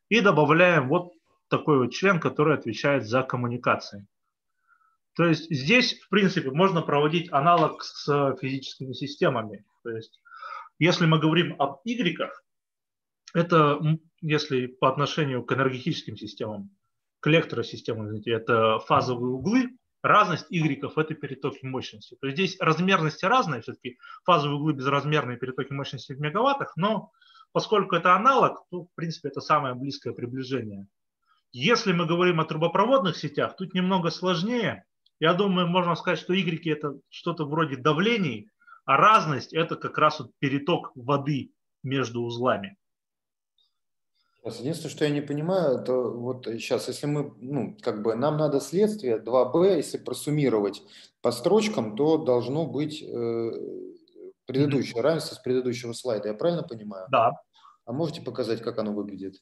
И добавляем вот такой вот член, который отвечает за коммуникации. То есть здесь, в принципе, можно проводить аналог с физическими системами. То есть если мы говорим об Y, это если по отношению к энергетическим системам, к электросистемам, извините, это фазовые углы, разность Y – это перетоки мощности. То есть здесь размерности разные, все-таки фазовые углы безразмерные перетоки мощности в мегаваттах, но поскольку это аналог, то, в принципе, это самое близкое приближение. Если мы говорим о трубопроводных сетях, тут немного сложнее. Я думаю, можно сказать, что Y – это что-то вроде давлений, а разность – это как раз вот переток воды между узлами. Единственное, что я не понимаю, это вот сейчас, если мы, ну, как бы нам надо следствие 2b, если просуммировать по строчкам, то должно быть э, предыдущее mm-hmm. равенство с предыдущего слайда. Я правильно понимаю? Да. А можете показать, как оно выглядит?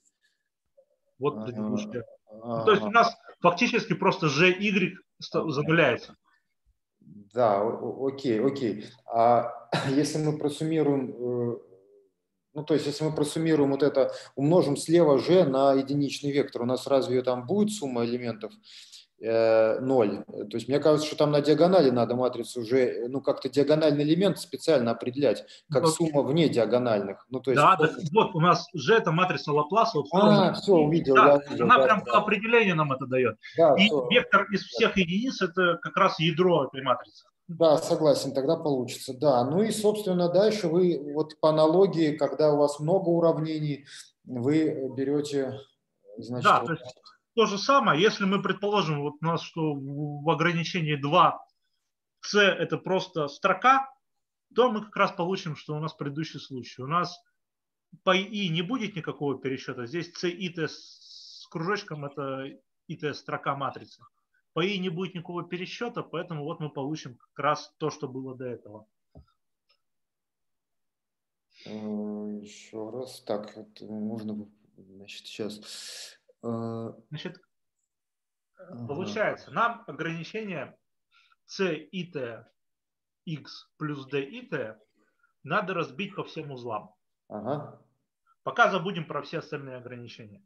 Вот предыдущее. А-а-а. Ну, то есть у нас фактически просто GY зануляется. Да, окей, окей. А если мы просуммируем, э, ну то есть если мы просуммируем вот это, умножим слева g на единичный вектор, у нас разве там будет сумма элементов? 0. Э, То есть мне кажется, что там на диагонали надо матрицу уже, ну как-то диагональный элемент специально определять, как okay. сумма вне диагональных. Ну, то есть, да, да, вот у нас же это матрица Лапласа. А, все, увидел. Да, я увидел, она да, прям да. по определению нам это дает. Да, И все. вектор из всех единиц это как раз ядро этой матрицы. Да, согласен, тогда получится, да. Ну и, собственно, дальше вы, вот по аналогии, когда у вас много уравнений, вы берете, значит... Да, то есть то же самое, если мы предположим, вот у нас, что в ограничении 2 c это просто строка, то мы как раз получим, что у нас предыдущий случай. У нас по i не будет никакого пересчета. Здесь c и t с кружочком это и t строка матрицы. По i не будет никакого пересчета, поэтому вот мы получим как раз то, что было до этого. Э, Еще раз. Так, можно значит, сейчас Э, Значит, получается, нам ограничение c и t x плюс d и t надо разбить по всем узлам. Ага. Пока забудем про все остальные ограничения.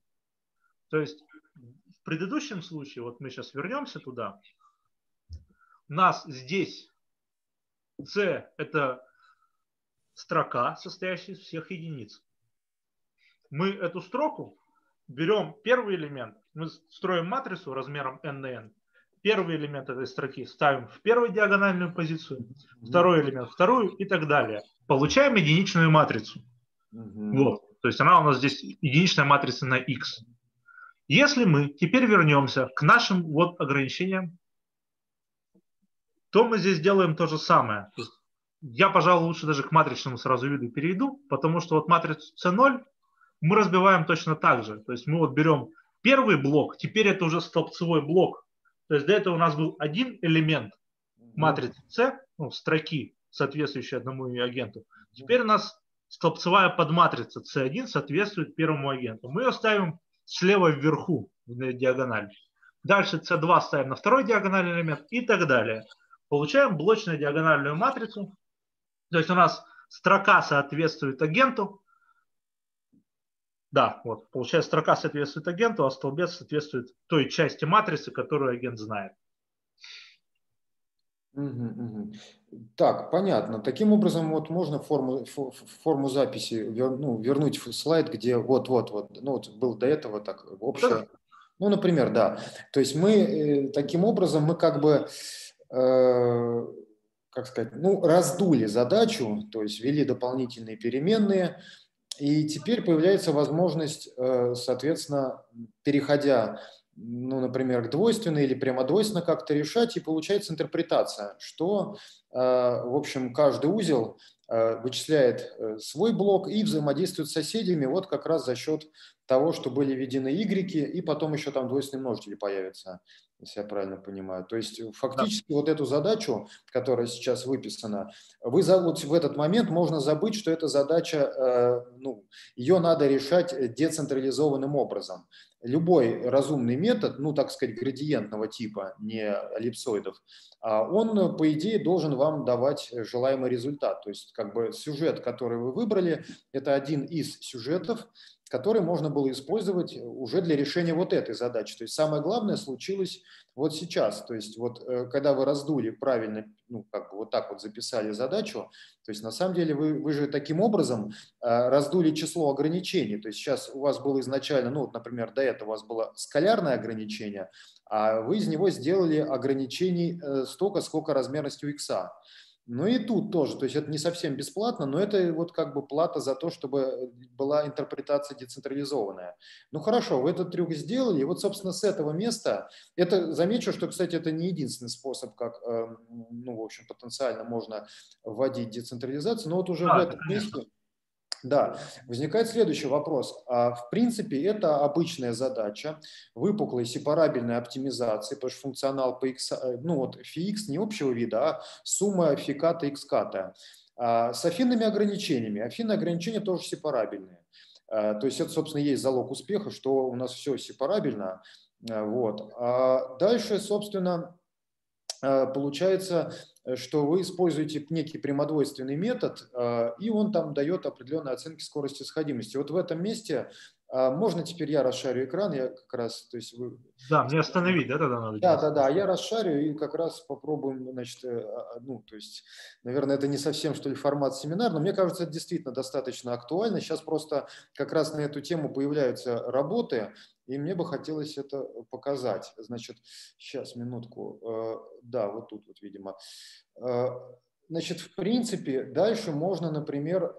То есть в предыдущем случае, вот мы сейчас вернемся туда, у нас здесь c это строка, состоящая из всех единиц. Мы эту строку берем первый элемент, мы строим матрицу размером n на n. Первый элемент этой строки ставим в первую диагональную позицию, второй элемент вторую и так далее. Получаем единичную матрицу. Угу. Вот. То есть она у нас здесь единичная матрица на x. Если мы теперь вернемся к нашим вот ограничениям, то мы здесь делаем то же самое. Я, пожалуй, лучше даже к матричному сразу виду перейду, потому что вот матрицу C0 мы разбиваем точно так же. То есть мы вот берем первый блок, теперь это уже столбцевой блок. То есть до этого у нас был один элемент матрицы C, ну, строки, соответствующие одному агенту. Теперь у нас столбцевая подматрица C1 соответствует первому агенту. Мы ее ставим слева вверху на диагональ. Дальше C2 ставим на второй диагональный элемент и так далее. Получаем блочную диагональную матрицу. То есть у нас строка соответствует агенту. Да, вот, получается, строка соответствует агенту, а столбец соответствует той части матрицы, которую агент знает. Угу, угу. Так, понятно. Таким образом, вот можно форму, форму записи вер, ну, вернуть в слайд, где вот-вот, вот, ну вот был до этого так общее. Ну, например, да. То есть мы э, таким образом, мы как бы, э, как сказать, ну, раздули задачу, то есть ввели дополнительные переменные, и теперь появляется возможность, э, соответственно, переходя ну, например, к двойственно или прямодвойственно как-то решать, и получается интерпретация, что, э, в общем, каждый узел э, вычисляет свой блок и взаимодействует с соседями вот как раз за счет того, что были введены y, и потом еще там двойственные множители появятся, если я правильно понимаю. То есть фактически да. вот эту задачу, которая сейчас выписана, вы вот в этот момент можно забыть, что эта задача, ну, ее надо решать децентрализованным образом любой разумный метод, ну, так сказать, градиентного типа, не эллипсоидов, а он, по идее, должен вам давать желаемый результат. То есть, как бы сюжет, который вы выбрали, это один из сюжетов, который можно было использовать уже для решения вот этой задачи. То есть самое главное случилось вот сейчас. То есть вот э, когда вы раздули правильно, ну как бы вот так вот записали задачу, то есть на самом деле вы, вы же таким образом э, раздули число ограничений. То есть сейчас у вас было изначально, ну вот, например, до этого у вас было скалярное ограничение, а вы из него сделали ограничений э, столько, сколько размерность у икса. Ну и тут тоже, то есть это не совсем бесплатно, но это вот как бы плата за то, чтобы была интерпретация децентрализованная. Ну хорошо, вы этот трюк сделали, и вот, собственно, с этого места, это, замечу, что, кстати, это не единственный способ, как, эм, ну, в общем, потенциально можно вводить децентрализацию, но вот уже а, в этом месте да, возникает следующий вопрос. А, в принципе, это обычная задача выпуклой сепарабельной оптимизации, потому что функционал по x, э, ну вот φx не общего вида, а сумма фиката x ката. А, с афинными ограничениями. Афинные ограничения тоже сепарабельные. А, то есть это, собственно, есть залог успеха, что у нас все сепарабельно. Вот. А дальше, собственно, получается, Э, что вы используете некий прямодвойственный метод, э, и он там дает определенные оценки скорости сходимости. Вот в этом месте можно теперь я расшарю экран, я как раз, то есть вы... Да, мне остановить, да, тогда надо? Да, да, да, я расшарю и как раз попробуем, значит, э, а, ну, то есть, наверное, это не совсем, что ли, формат семинар, но мне кажется, это действительно достаточно актуально. Сейчас просто как раз на эту тему появляются работы, и мне бы хотелось это показать. Значит, сейчас, минутку. Э, да, вот тут вот, видимо. Э, значит, в принципе, дальше можно, например,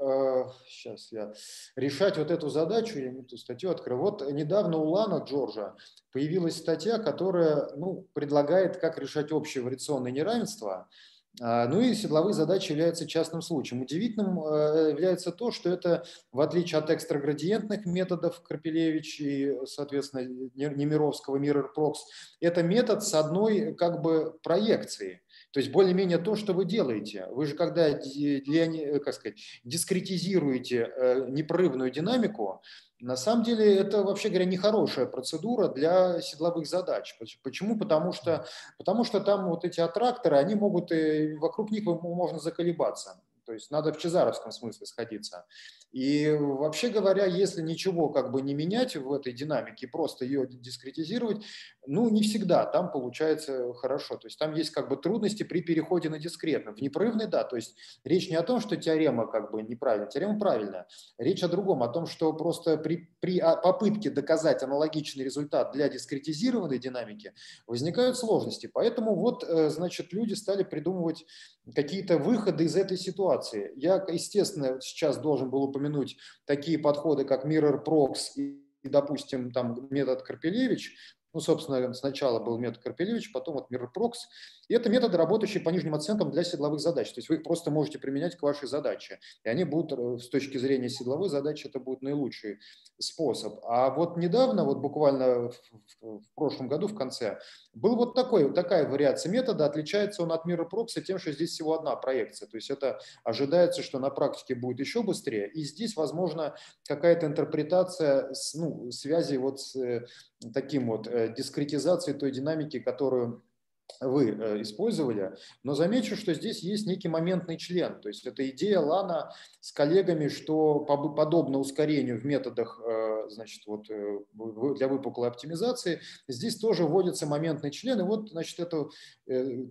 сейчас э, я решать вот эту задачу, я не ту статью открыл. Вот недавно у Лана Джорджа появилась статья, которая ну, предлагает, как решать общее вариационное неравенство – а, ну и седловые задачи являются частным случаем. Удивительным э, является то, что это, в отличие от экстраградиентных методов Крапилевич и, соответственно, Немировского Mirror Prox, это метод с одной как бы проекцией. То есть более-менее то, что вы делаете. Вы же когда как сказать, дискретизируете э, непрерывную динамику, на самом деле это, вообще говоря, нехорошая процедура для седловых задач. Почему? Потому что, потому что там вот эти аттракторы, они могут, и вокруг них можно заколебаться. То есть надо в чезаровском смысле сходиться. И вообще говоря, если ничего как бы не менять в этой динамике, просто ее дискретизировать, ну не всегда там получается хорошо. То есть там есть как бы трудности при переходе на дискретно. В непрерывный, да, то есть речь не о том, что теорема как бы неправильная, теорема правильная. Речь о другом, о том, что просто при, при попытке доказать аналогичный результат для дискретизированной динамики возникают сложности. Поэтому вот, э, значит, люди стали придумывать какие-то выходы из этой ситуации. Я, естественно, сейчас должен был упомянуть упомянуть такие подходы, как MirrorProx и, и допустим, там метод Карпелевич, ну, собственно, сначала был метод Карпелевич, потом вот MirrorProx. И это методы, работающие по нижним оценкам для седловых задач. То есть вы их просто можете применять к вашей задаче. И они будут, э, с точки зрения седловой задачи, это будет наилучший способ. А вот недавно, вот буквально в, прошлом году в конце, был вот такой, такая вариация метода. Отличается он от MirrorProx тем, что здесь всего одна проекция. То есть это ожидается, что на практике будет еще быстрее. И здесь, возможно, какая-то интерпретация ну, связи вот с э, таким вот э, дискретизацией той динамики, которую вы э, использовали, но замечу, что здесь есть некий моментный член, то есть это идея Лана с коллегами, что подобно ускорению в методах э, значит, вот, э, для выпуклой оптимизации, здесь тоже вводится моментный член, и вот значит, это,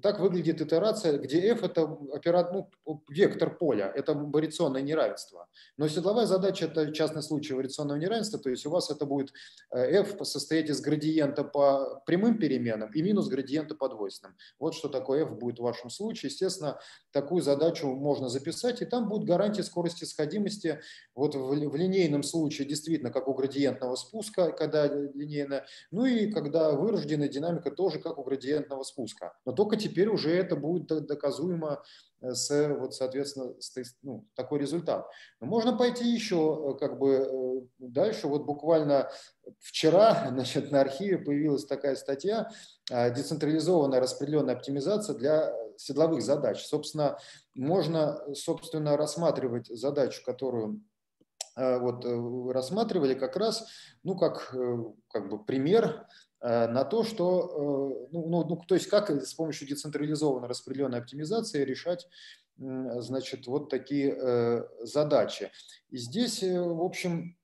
так выглядит итерация, где f – это операт, ну, вектор поля, это вариационное неравенство. Но седловая задача – это частный случай вариационного неравенства, то есть у вас это будет f состоять из градиента по прямым переменам и минус градиента по двойственным двойственным. Вот что такое f будет в вашем случае. Естественно, такую задачу можно записать, и там будет гарантия скорости сходимости. Вот в, в линейном случае действительно как у градиентного спуска, когда линейная, ну и когда вырожденная динамика тоже как у градиентного спуска. Но только теперь уже это будет доказуемо с, вот, соответственно, с, ну, такой результат. Но можно пойти еще э, как бы э, дальше. Вот буквально вчера значит, на архиве появилась такая статья «Децентрализованная распределенная оптимизация для седловых задач». Собственно, можно собственно, рассматривать задачу, которую э, вот рассматривали как раз, ну, как, как бы пример Э, на то, что, э, ну, ну, ну, то есть как с помощью децентрализованной распределенной оптимизации решать значит, вот такие э, задачи. И здесь, в общем,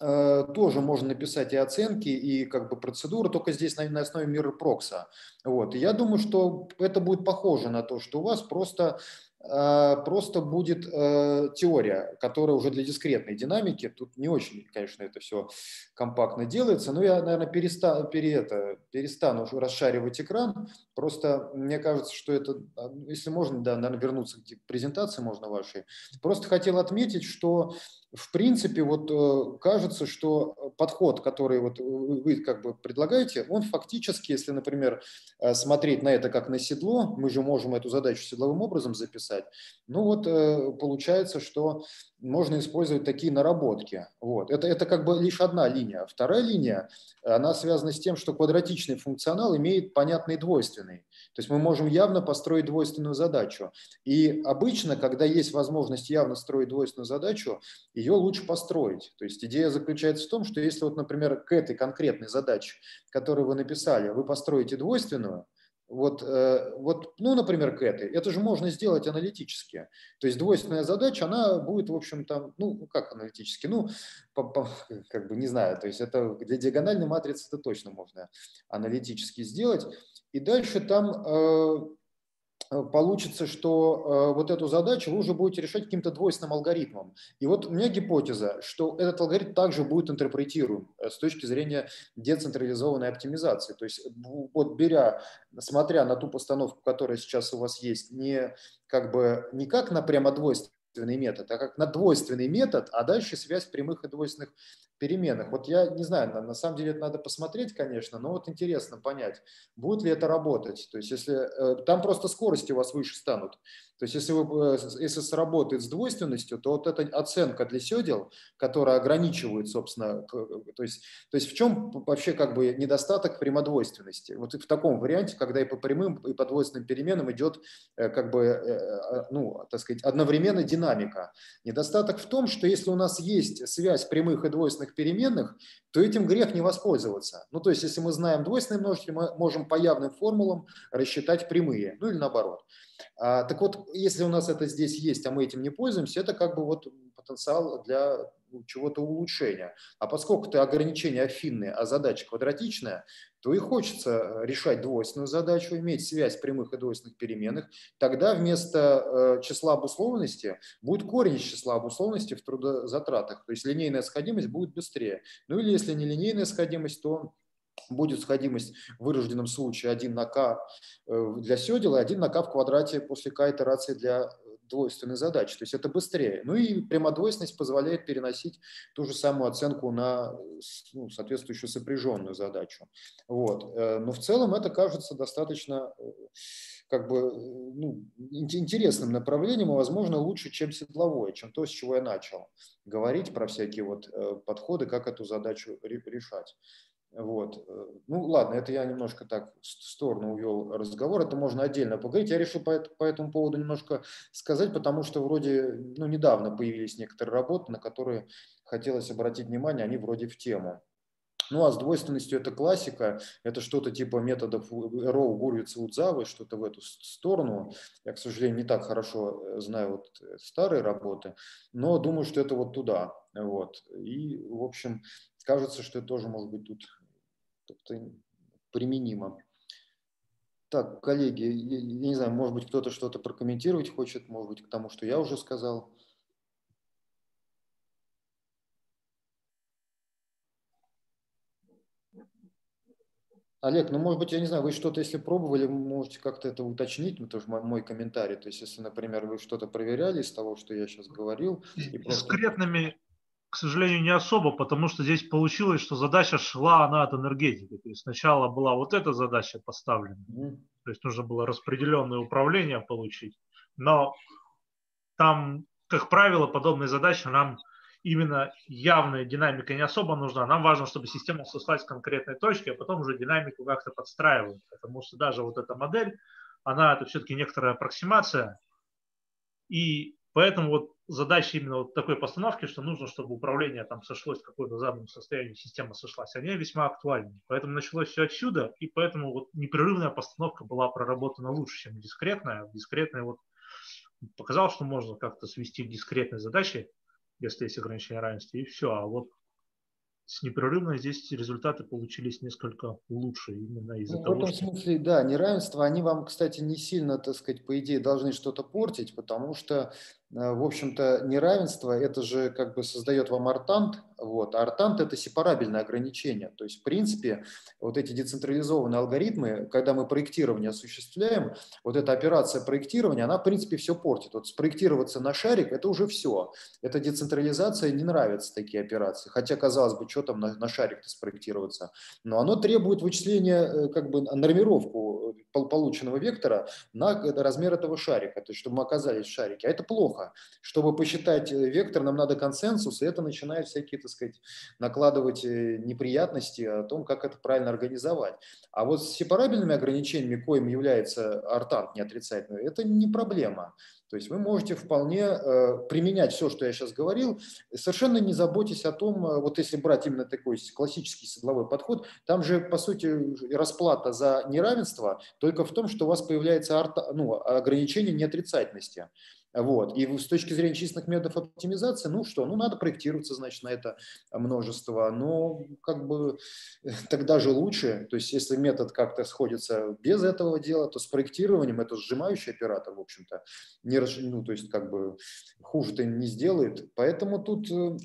тоже можно написать и оценки, и как бы процедуры, только здесь на, на основе мира прокса. Вот. И я думаю, что это будет похоже на то, что у вас просто а, просто будет э, теория, которая уже для дискретной динамики. Тут не очень, конечно, это все компактно делается, но я, наверное, перестану, пере, это, перестану расшаривать экран. Просто мне кажется, что это, а, если можно, да, наверное, вернуться к презентации можно вашей. Просто хотел отметить, что в принципе, вот э, кажется, что подход, который вот вы как бы предлагаете, он фактически, если, например, э, смотреть на это как на седло, мы же можем эту задачу седловым образом записать, ну вот э, получается, что можно использовать такие наработки. Вот. Это, это как бы лишь одна линия. Вторая линия, она связана с тем, что квадратичный функционал имеет понятный двойственный. То есть мы можем явно построить двойственную задачу. И обычно, когда есть возможность явно строить двойственную задачу, ее лучше построить. То есть идея заключается в том, что если вот, например, к этой конкретной задаче, которую вы написали, вы построите двойственную, вот, э, вот, ну, например, к этой. Это же можно сделать аналитически. То есть двойственная задача, она будет, в общем, там, ну, как аналитически, ну, по, по, как бы не знаю, то есть это для диагональной матрицы это точно можно аналитически сделать. И дальше там Э, получится, что э, вот эту задачу вы уже будете решать каким-то двойственным алгоритмом. И вот у меня гипотеза, что этот алгоритм также будет интерпретируем э, с точки зрения децентрализованной оптимизации. То есть вот беря, смотря на ту постановку, которая сейчас у вас есть, не как бы не как на прямо двойственный метод, а как на двойственный метод, а дальше связь прямых и двойственных переменных. Вот я не знаю, на, на самом деле это надо посмотреть, конечно, но вот интересно понять, будет ли это работать. То есть если э, там просто скорости у вас выше станут. То есть если, вы, э, если сработает с двойственностью, то вот эта оценка для седел, которая ограничивает, собственно, то есть, то есть в чем вообще как бы недостаток прямодвойственности? Вот в таком варианте, когда и по прямым, и по двойственным переменам идет э, как бы, ну, так сказать, одновременно динамика. Недостаток в том, что если у нас есть связь прямых и двойственных переменных, то этим грех не воспользоваться. Ну, то есть, если мы знаем двойственные множители, мы можем по явным формулам рассчитать прямые, ну или наоборот. А, так вот, если у нас это здесь есть, а мы этим не пользуемся, это как бы вот потенциал для чего-то улучшения. А поскольку это ограничение афинное, а задача квадратичная, то и хочется э, решать двойственную задачу, иметь связь прямых и двойственных переменных. Тогда вместо э, числа обусловленности будет корень из числа обусловленности в трудозатратах. То есть линейная сходимость будет быстрее. Ну или если не линейная сходимость, то будет сходимость в вырожденном случае 1 на k э, для седела и 1 на k в квадрате после k итерации для двойственной задачи, то есть это быстрее. Ну и прямодвойственность позволяет переносить ту же самую оценку на ну, соответствующую сопряженную задачу. Вот. Э, но в целом это кажется достаточно э, как бы ну, интересным направлением, и, возможно, лучше, чем седловое, чем то, с чего я начал говорить про всякие вот подходы, как эту задачу решать. Вот. Э, ну ладно, это я немножко так в сторону увел разговор, это можно отдельно поговорить. Я решил по, этому поводу немножко сказать, потому что вроде ну, недавно появились некоторые работы, на которые хотелось обратить внимание, они вроде в тему. Ну а с двойственностью это классика, это что-то типа методов Роу, Гурвица, Удзавы, что-то в эту сторону. Я, к сожалению, не так хорошо э, знаю вот э, старые работы, но думаю, что это вот туда. Вот. И, в общем, кажется, что это тоже может быть тут как-то применимо. Так, коллеги, я, не знаю, может быть, кто-то что-то прокомментировать хочет, может быть, к тому, что я уже сказал. Олег, ну, может быть, я не знаю, вы что-то, если пробовали, можете как-то это уточнить, ну, тоже мой, мой комментарий. То есть, если, например, вы что-то проверяли из того, что я сейчас говорил. И просто... Дискретными к сожалению, не особо, потому что здесь получилось, что задача шла она от энергетики. То есть сначала была вот эта задача поставлена, mm-hmm. то есть нужно было распределенное управление получить, но там, как правило, подобные задачи нам именно явная динамика не особо нужна. Нам важно, чтобы система сослась к конкретной точке, а потом уже динамику как-то подстраивают. Потому что даже вот эта модель, она это все-таки некоторая аппроксимация. И Поэтому вот задача именно вот такой постановки, что нужно, чтобы управление там сошлось в какое-то заданном состоянии, система сошлась, они весьма актуальны. Поэтому началось все отсюда, и поэтому вот непрерывная постановка была проработана лучше, чем дискретная. Дискретная вот показал, что можно как-то свести дискретные задачи, если есть ограничение равенства, и все. А вот с непрерывной здесь результаты получились несколько лучше именно из-за ну, того, В этом что... смысле, да, неравенства, они вам, кстати, не сильно, так сказать, по идее должны что-то портить, потому что Э, в общем-то, неравенство, это же как бы создает вам артант, вот, а артант – это сепарабельное ограничение. То есть, в принципе, вот эти децентрализованные алгоритмы, когда мы проектирование осуществляем, вот эта операция проектирования, она, в принципе, все портит. Вот спроектироваться на шарик – это уже все. Эта децентрализация не нравится, такие операции. Хотя, казалось бы, что там на, на шарик-то спроектироваться. Но оно требует вычисления, э, как бы, нормировку э, полученного вектора на размер этого шарика, то есть, чтобы мы оказались в шарике. А это плохо. Чтобы посчитать э, вектор, нам надо консенсус, и это начинает всякие, так сказать, накладывать э, неприятности о том, как это правильно организовать. А вот с сепарабельными ограничениями, коим является артант неотрицательный, это не проблема. То есть вы можете вполне э, применять все, что я сейчас говорил, совершенно не заботьтесь о том, э, вот если брать именно такой классический седловой подход, там же, по сути, расплата за неравенство только в том, что у вас появляется арта, ну, ограничение неотрицательности. Вот. И с точки зрения численных методов оптимизации, ну что, ну надо проектироваться, значит, на это множество. Но как бы тогда же лучше, то есть если метод как-то сходится без этого дела, то с проектированием это сжимающий оператор, в общем-то, не, ну, то есть как бы хуже-то не сделает. Поэтому тут э,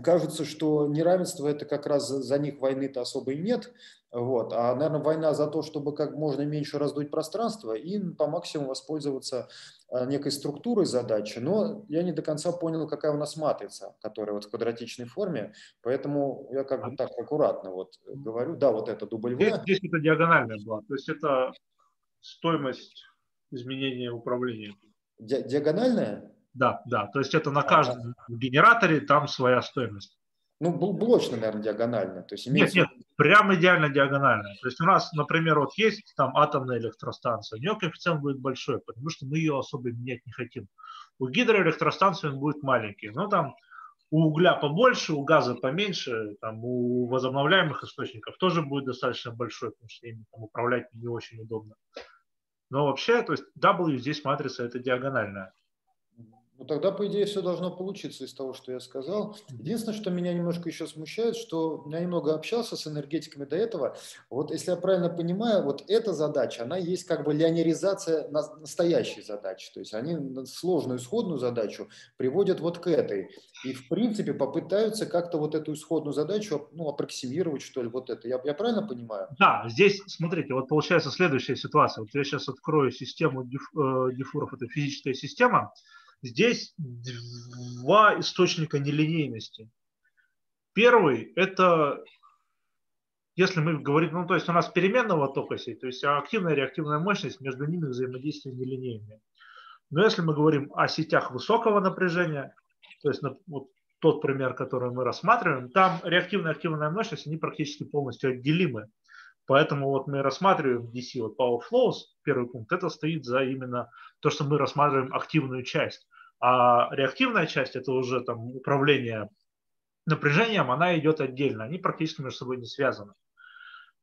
кажется, что неравенство это как раз за них войны-то особо и нет, вот. А, наверное, война за то, чтобы как можно меньше раздуть пространство и по максимуму воспользоваться а, некой структурой задачи. Но я не до конца понял, какая у нас матрица, которая вот в квадратичной форме. Поэтому я как бы так аккуратно вот говорю. Да, вот это дубль Здесь, здесь это диагональная была. То есть это стоимость изменения управления. Ди диагональная? Да, да. То есть это на каждом а, генераторе там своя стоимость. Ну, блочно, наверное, диагонально. То есть имеется... Нет, нет, прямо идеально диагонально. То есть у нас, например, вот есть там атомная электростанция, у нее коэффициент будет большой, потому что мы ее особо менять не хотим. У гидроэлектростанции он будет маленький, но там у угля побольше, у газа поменьше, там, у возобновляемых источников тоже будет достаточно большой, потому что ими там, управлять не очень удобно. Но вообще, то есть W здесь матрица это диагональная. Ну, тогда, по идее, все должно получиться из того, что я сказал. Единственное, что меня немножко еще смущает, что я немного общался с энергетиками до этого. Вот если я правильно понимаю, вот эта задача, она есть как бы лионеризация настоящей задачи. То есть они сложную исходную задачу приводят вот к этой. И, в принципе, попытаются как-то вот эту исходную задачу ну, аппроксимировать, что ли, вот это. Я, я правильно понимаю? Да, здесь, смотрите, вот получается следующая ситуация. Вот я сейчас открою систему э, дифуров, это физическая система. Здесь два источника нелинейности. Первый – это, если мы говорим, ну, то есть у нас переменного тока сеть, то есть активная и реактивная мощность, между ними взаимодействие нелинейное. Но если мы говорим о сетях высокого напряжения, то есть вот тот пример, который мы рассматриваем, там реактивная и активная мощность, они практически полностью отделимы. Поэтому вот мы рассматриваем DC, вот Power Flows, первый пункт, это стоит за именно то, что мы рассматриваем активную часть. А реактивная часть, это уже там управление напряжением, она идет отдельно, они практически между собой не связаны.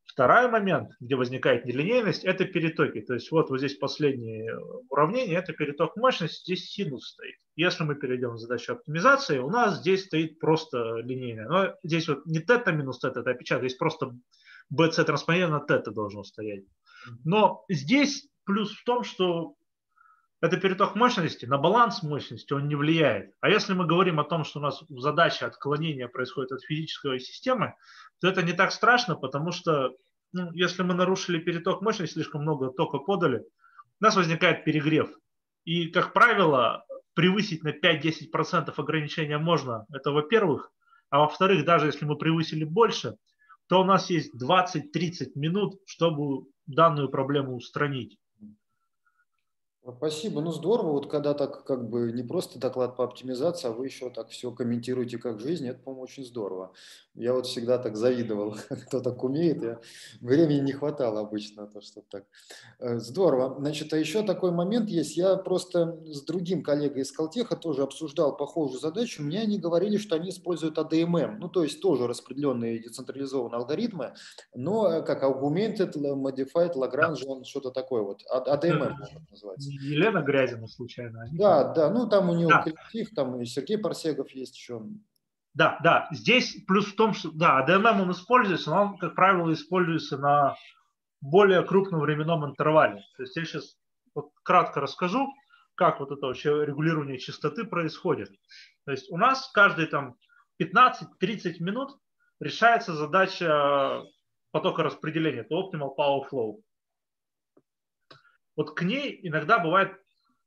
Второй момент, где возникает нелинейность, это перетоки. То есть вот, вот здесь последнее уравнение, это переток мощности, здесь синус стоит. Если мы перейдем в задачу оптимизации, у нас здесь стоит просто линейное. Но здесь вот не тета минус тета, это опечатка, здесь просто BC транспонировано тета должно стоять. Но здесь плюс в том, что это переток мощности, на баланс мощности он не влияет. А если мы говорим о том, что у нас задача отклонения происходит от физической системы, то это не так страшно, потому что ну, если мы нарушили переток мощности, слишком много тока подали, у нас возникает перегрев. И, как правило, превысить на 5-10% ограничения можно. Это во-первых. А во-вторых, даже если мы превысили больше, то у нас есть 20-30 минут, чтобы данную проблему устранить. Спасибо, ну здорово, вот когда так как бы не просто доклад по оптимизации, а вы еще так все комментируете как жизнь, это, по-моему, очень здорово. Я вот всегда так завидовал, кто так умеет, я... времени не хватало обычно, то, что так. Э, здорово. Значит, а еще такой момент есть, я просто с другим коллегой из Колтеха тоже обсуждал похожую задачу, мне они говорили, что они используют ADMM, ну то есть тоже распределенные децентрализованные алгоритмы, но э, как Augmented, Modified, Lagrange, что-то такое вот, ADMM называется. Елена Грязина случайно. Они да, да, ну там у него да. коллектив, там и Сергей Парсегов есть еще. Да, да, здесь плюс в том, что, да, ADMM он используется, но он, как правило, используется на более крупном временном интервале. То есть я сейчас вот кратко расскажу, как вот это вообще регулирование частоты происходит. То есть у нас каждые там 15-30 минут решается задача потока распределения, это Optimal Power Flow. Вот к ней иногда бывает,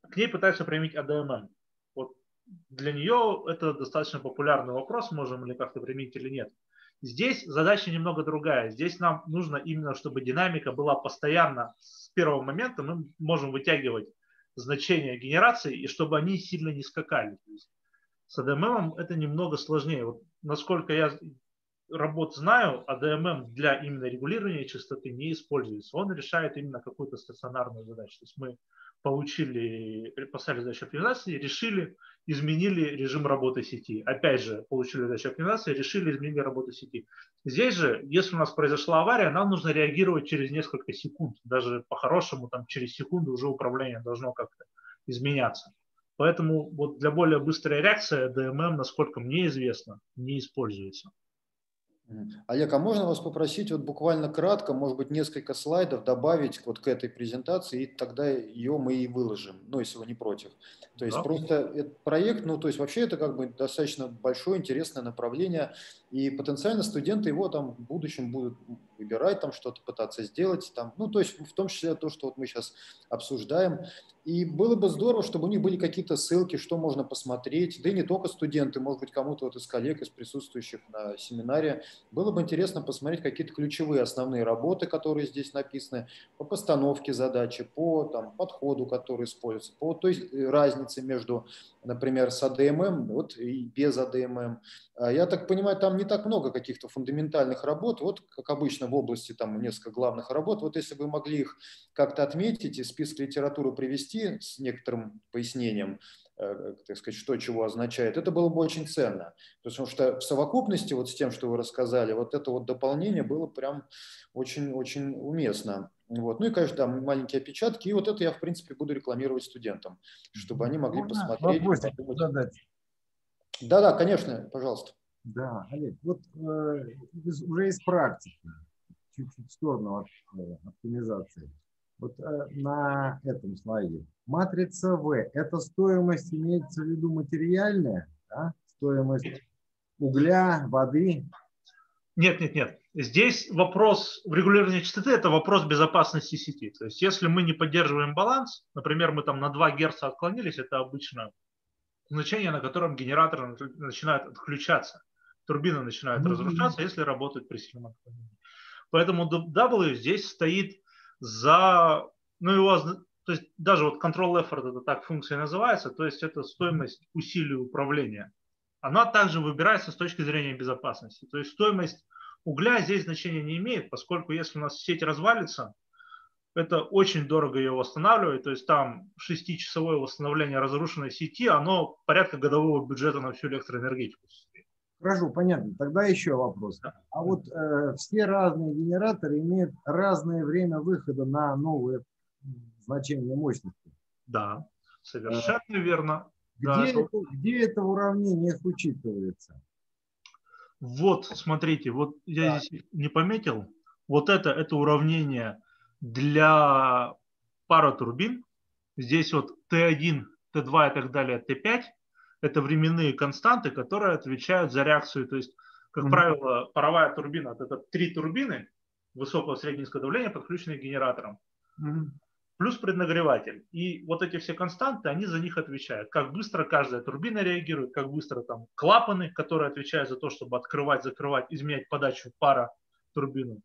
к ней пытаются применить ADMM. Для нее это достаточно популярный вопрос, можем ли как-то применить или нет. Здесь задача немного другая. Здесь нам нужно именно, чтобы динамика была постоянно с первого момента. Мы можем вытягивать значения генерации, и чтобы они сильно не скакали. с ADMM это немного сложнее. Вот насколько я работ знаю, ADMM для именно регулирования частоты не используется. Он решает именно какую-то стационарную задачу. То есть мы получили, поставили задачу оптимизации, решили, изменили режим работы сети. Опять же, получили задачу оптимизации, решили, изменили работу сети. Здесь же, если у нас произошла авария, нам нужно реагировать через несколько секунд. Даже по-хорошему, там, через секунду уже управление должно как-то изменяться. Поэтому вот для более быстрой реакции DMM, насколько мне известно, не используется. Олег, а можно вас попросить вот буквально кратко, может быть, несколько слайдов добавить вот к этой презентации, и тогда ее мы и выложим, ну, если вы не против. То есть да. просто этот проект, ну, то есть вообще это как бы достаточно большое, интересное направление, и потенциально студенты его там в будущем будут выбирать, там что-то пытаться сделать, там, ну, то есть в том числе то, что вот мы сейчас обсуждаем. И было бы здорово, чтобы у них были какие-то ссылки, что можно посмотреть, да и не только студенты, может быть, кому-то вот из коллег, из присутствующих на семинаре. Было бы интересно посмотреть какие-то ключевые основные работы, которые здесь написаны, по постановке задачи, по там, подходу, который используется, по той разнице между, например, с ADMM вот, и без ADMM. А я так понимаю, там не так много каких-то фундаментальных работ, вот как обычно в области там несколько главных работ. Вот если вы могли их как-то отметить и список литературы привести с некоторым пояснением, э, так сказать, что чего означает, это было бы очень ценно. Потому что в совокупности вот с тем, что вы рассказали, вот это вот дополнение было прям очень-очень уместно. Вот. Ну и, конечно, там маленькие опечатки. И вот это я, в принципе, буду рекламировать студентам, чтобы они могли Можно посмотреть. Вопросик Да-да, конечно, пожалуйста. Да, Олег, вот э, уже из практики, чуть-чуть в сторону от э, оптимизации. Вот э, на этом слайде. Матрица В – это стоимость, имеется в виду материальная, да? стоимость угля, воды? Нет, нет, нет. Здесь вопрос в регулировании частоты – это вопрос безопасности сети. То есть если мы не поддерживаем баланс, например, мы там на 2 Гц отклонились, это обычно значение, на котором генератор начинает отключаться. Турбина начинает mm-hmm. разрушаться, если работает при сильном отклонении. Поэтому W здесь стоит за, ну его, то есть даже вот control effort это так функция называется, то есть это стоимость усилий управления. Она также выбирается с точки зрения безопасности. То есть стоимость угля здесь значения не имеет, поскольку если у нас сеть развалится, это очень дорого ее восстанавливать. То есть там шестичасовое восстановление разрушенной сети, оно порядка годового бюджета на всю электроэнергетику. Хорошо, понятно. Тогда еще вопрос. А вот э, все разные генераторы имеют разное время выхода на новые значения мощности. Да, совершенно э, верно. Где, да, это, где это в уравнениях учитывается? Вот, смотрите, вот я да. здесь не пометил. Вот это, это уравнение для паротурбин. Здесь вот Т1, Т2 и так далее, Т5 это временные константы, которые отвечают за реакцию. То есть, как mm-hmm. правило, паровая турбина – это три турбины высокого среднего давления, подключенные к генераторам. Mm-hmm. Плюс преднагреватель. И вот эти все константы, они за них отвечают. Как быстро каждая турбина реагирует, как быстро там клапаны, которые отвечают за то, чтобы открывать, закрывать, изменять подачу пара турбины.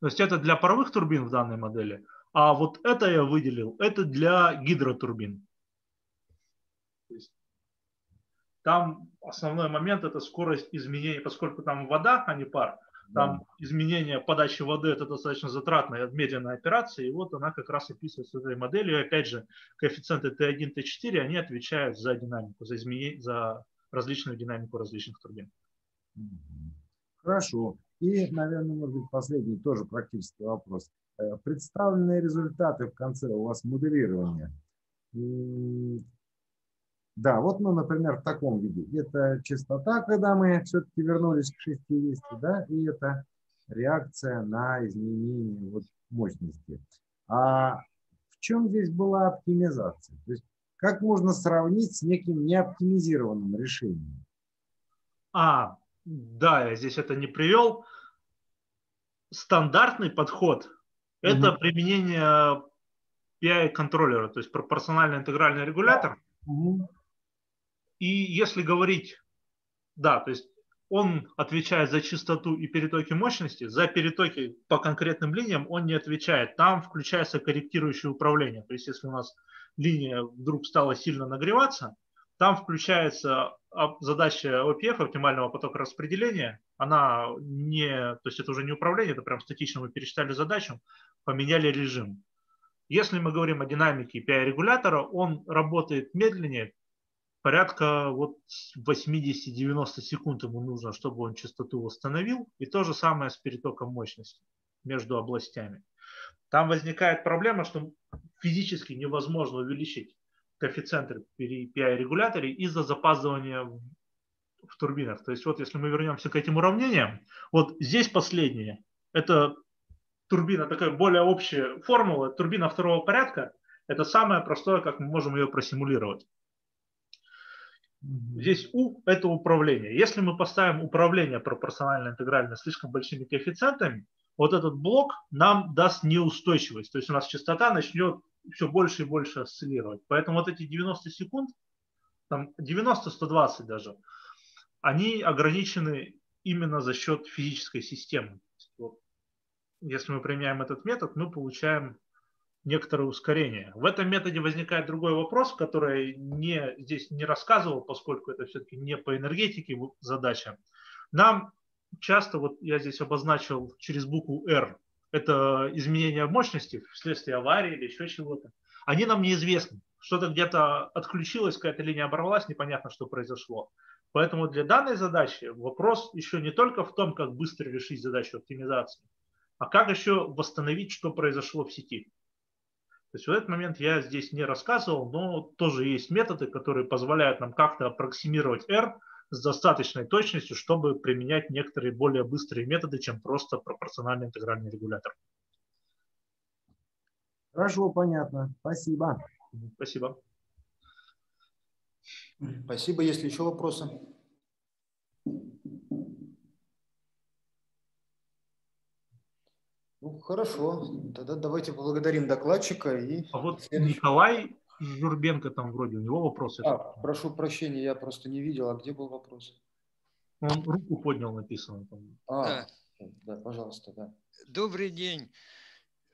То есть это для паровых турбин в данной модели. А вот это я выделил, это для гидротурбин. Там основной момент – это скорость изменения, поскольку там вода, а не пар. Там да. изменение подачи воды – это достаточно затратная, медленная операция, и вот она как раз описывается этой моделью. И опять же, коэффициенты Т1, Т4, они отвечают за динамику, за, изменение, за различную динамику различных турбин. Хорошо. И, наверное, может быть, последний тоже практический вопрос. Э, представленные результаты в конце у вас моделирования да, вот, ну, например, в таком виде. Это частота, когда мы все-таки вернулись к 60, да, и это реакция на изменение вот мощности. А в чем здесь была оптимизация? То есть как можно сравнить с неким неоптимизированным решением? А, да, я здесь это не привел. Стандартный подход – это угу. применение PI-контроллера, то есть пропорциональный интегральный регулятор. Угу и если говорить, да, то есть он отвечает за частоту и перетоки мощности, за перетоки по конкретным линиям он не отвечает. Там включается корректирующее управление. То есть если у нас линия вдруг стала сильно нагреваться, там включается задача OPF, оптимального потока распределения. Она не, то есть это уже не управление, это прям статично мы пересчитали задачу, поменяли режим. Если мы говорим о динамике PI-регулятора, он работает медленнее, порядка вот 80-90 секунд ему нужно, чтобы он частоту восстановил. И то же самое с перетоком мощности между областями. Там возникает проблема, что физически невозможно увеличить коэффициенты при PI-регуляторе из-за запаздывания в, турбинах. То есть вот если мы вернемся к этим уравнениям, вот здесь последнее. Это турбина, такая более общая формула. Турбина второго порядка. Это самое простое, как мы можем ее просимулировать. Здесь U – это управление. Если мы поставим управление пропорционально интегрально слишком большими коэффициентами, вот этот блок нам даст неустойчивость. То есть у нас частота начнет все больше и больше осциллировать. Поэтому вот эти 90 секунд, там 90-120 даже, они ограничены именно за счет физической системы. Если мы применяем этот метод, мы получаем некоторое ускорение. В этом методе возникает другой вопрос, который не, здесь не рассказывал, поскольку это все-таки не по энергетике задача. Нам часто, вот я здесь обозначил через букву R, это изменение мощности вследствие аварии или еще чего-то, они нам неизвестны. что-то где-то отключилось, какая-то линия оборвалась, непонятно, что произошло. Поэтому для данной задачи вопрос еще не только в том, как быстро решить задачу оптимизации, а как еще восстановить, что произошло в сети. То есть в этот момент я здесь не рассказывал, но тоже есть методы, которые позволяют нам как-то аппроксимировать R с достаточной точностью, чтобы применять некоторые более быстрые методы, чем просто пропорциональный интегральный регулятор. Хорошо, понятно. Спасибо. Спасибо. Спасибо. Есть ли еще вопросы? Ну, хорошо. Тогда давайте поблагодарим докладчика. И а вот следующий... Николай Журбенко там вроде, у него вопросы. А, прошу прощения, я просто не видел. А где был вопрос? Он руку поднял, написано. Там. А, да. да, пожалуйста, да. Добрый день.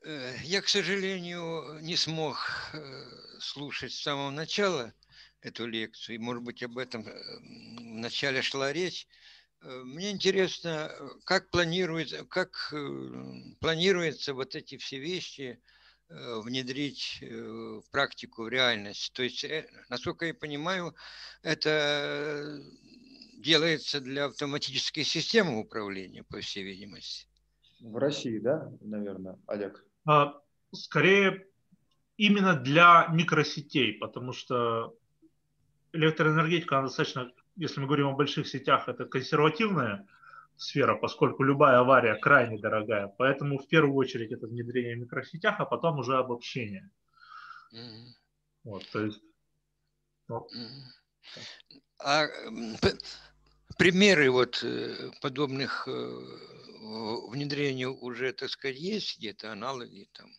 Э, я, к сожалению, не смог э, слушать с самого начала эту лекцию, и, может быть, об этом э, вначале шла речь. Мне интересно, как планируется, как планируется вот эти все вещи внедрить в практику, в реальность. То есть, насколько я понимаю, это делается для автоматической системы управления, по всей видимости. В России, да, наверное, Олег? А, скорее именно для микросетей, потому что электроэнергетика, она достаточно, если мы говорим о больших сетях, это консервативная сфера, поскольку любая авария крайне дорогая. Поэтому в первую очередь это внедрение в микросетях, а потом уже обобщение. Mm-hmm. Вот, то есть, вот. Mm-hmm. А примеры вот э, подобных э, внедрению уже, так сказать, есть где-то аналоги там?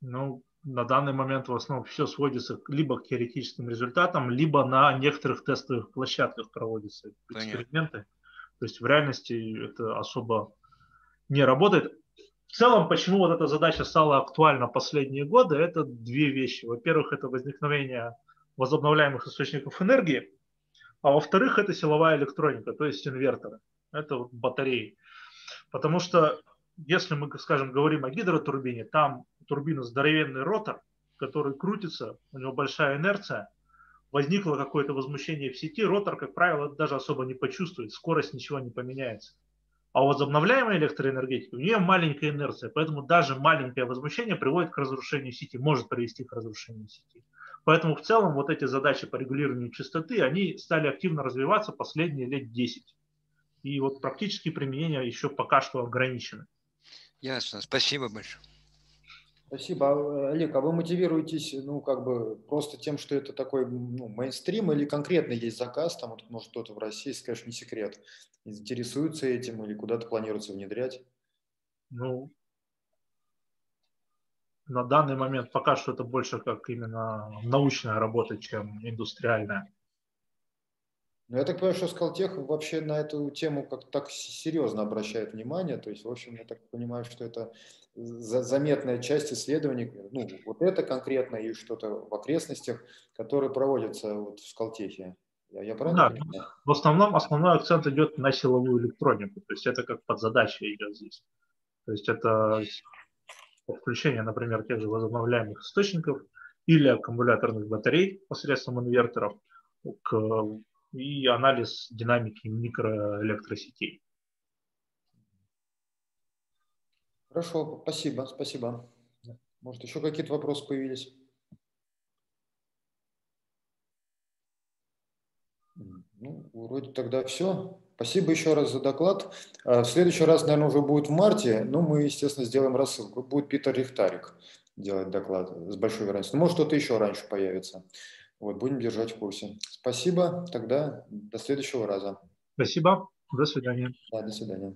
Ну, на данный момент в основном все сводится либо к теоретическим результатам, либо на некоторых тестовых площадках проводятся эксперименты. Понятно. То есть в реальности это особо не работает. В целом, почему вот эта задача стала актуальна последние годы, это две вещи. Во-первых, это возникновение возобновляемых источников энергии, а во-вторых, это силовая электроника, то есть инверторы. Это батареи. Потому что если мы, скажем, говорим о гидротурбине, там турбина здоровенный ротор, который крутится, у него большая инерция, возникло какое-то возмущение в сети, ротор, как правило, даже особо не почувствует, скорость ничего не поменяется. А у возобновляемой электроэнергетики у нее маленькая инерция, поэтому даже маленькое возмущение приводит к разрушению сети, может привести к разрушению сети. Поэтому в целом вот эти задачи по регулированию частоты, они стали активно развиваться последние лет 10 и вот практические применения еще пока что ограничены. Ясно, спасибо большое. Спасибо. Олег, а вы мотивируетесь, ну, как бы просто тем, что это такой ну, мейнстрим или конкретно есть заказ, там, вот, может, кто-то в России, конечно, не секрет, интересуется этим или куда-то планируется внедрять? Ну, на данный момент пока что это больше как именно научная работа, чем индустриальная. Ну, я так понимаю, что Скалтех вообще на эту тему как так серьезно обращает внимание. То есть, в общем, я так понимаю, что это заметная часть исследований, ну, вот это конкретно и что-то в окрестностях, которые проводятся вот в Скалтехе. Я, я правильно да, понимаю? В основном основной акцент идет на силовую электронику. То есть это как подзадача идет здесь. То есть это подключение, например, тех же возобновляемых источников или аккумуляторных батарей посредством инверторов к и анализ динамики микроэлектросетей. Хорошо, спасибо, спасибо. Может, еще какие-то вопросы появились? Ну, вроде тогда все. Спасибо еще раз за доклад. А, в следующий раз, наверное, уже будет в марте, но мы, естественно, сделаем рассылку. Будет Питер Рихтарик делать доклад с большой вероятностью. Может, что-то еще раньше появится. Вот, будем держать в курсе. Спасибо. Тогда до следующего раза. Спасибо. До свидания. Да, до свидания.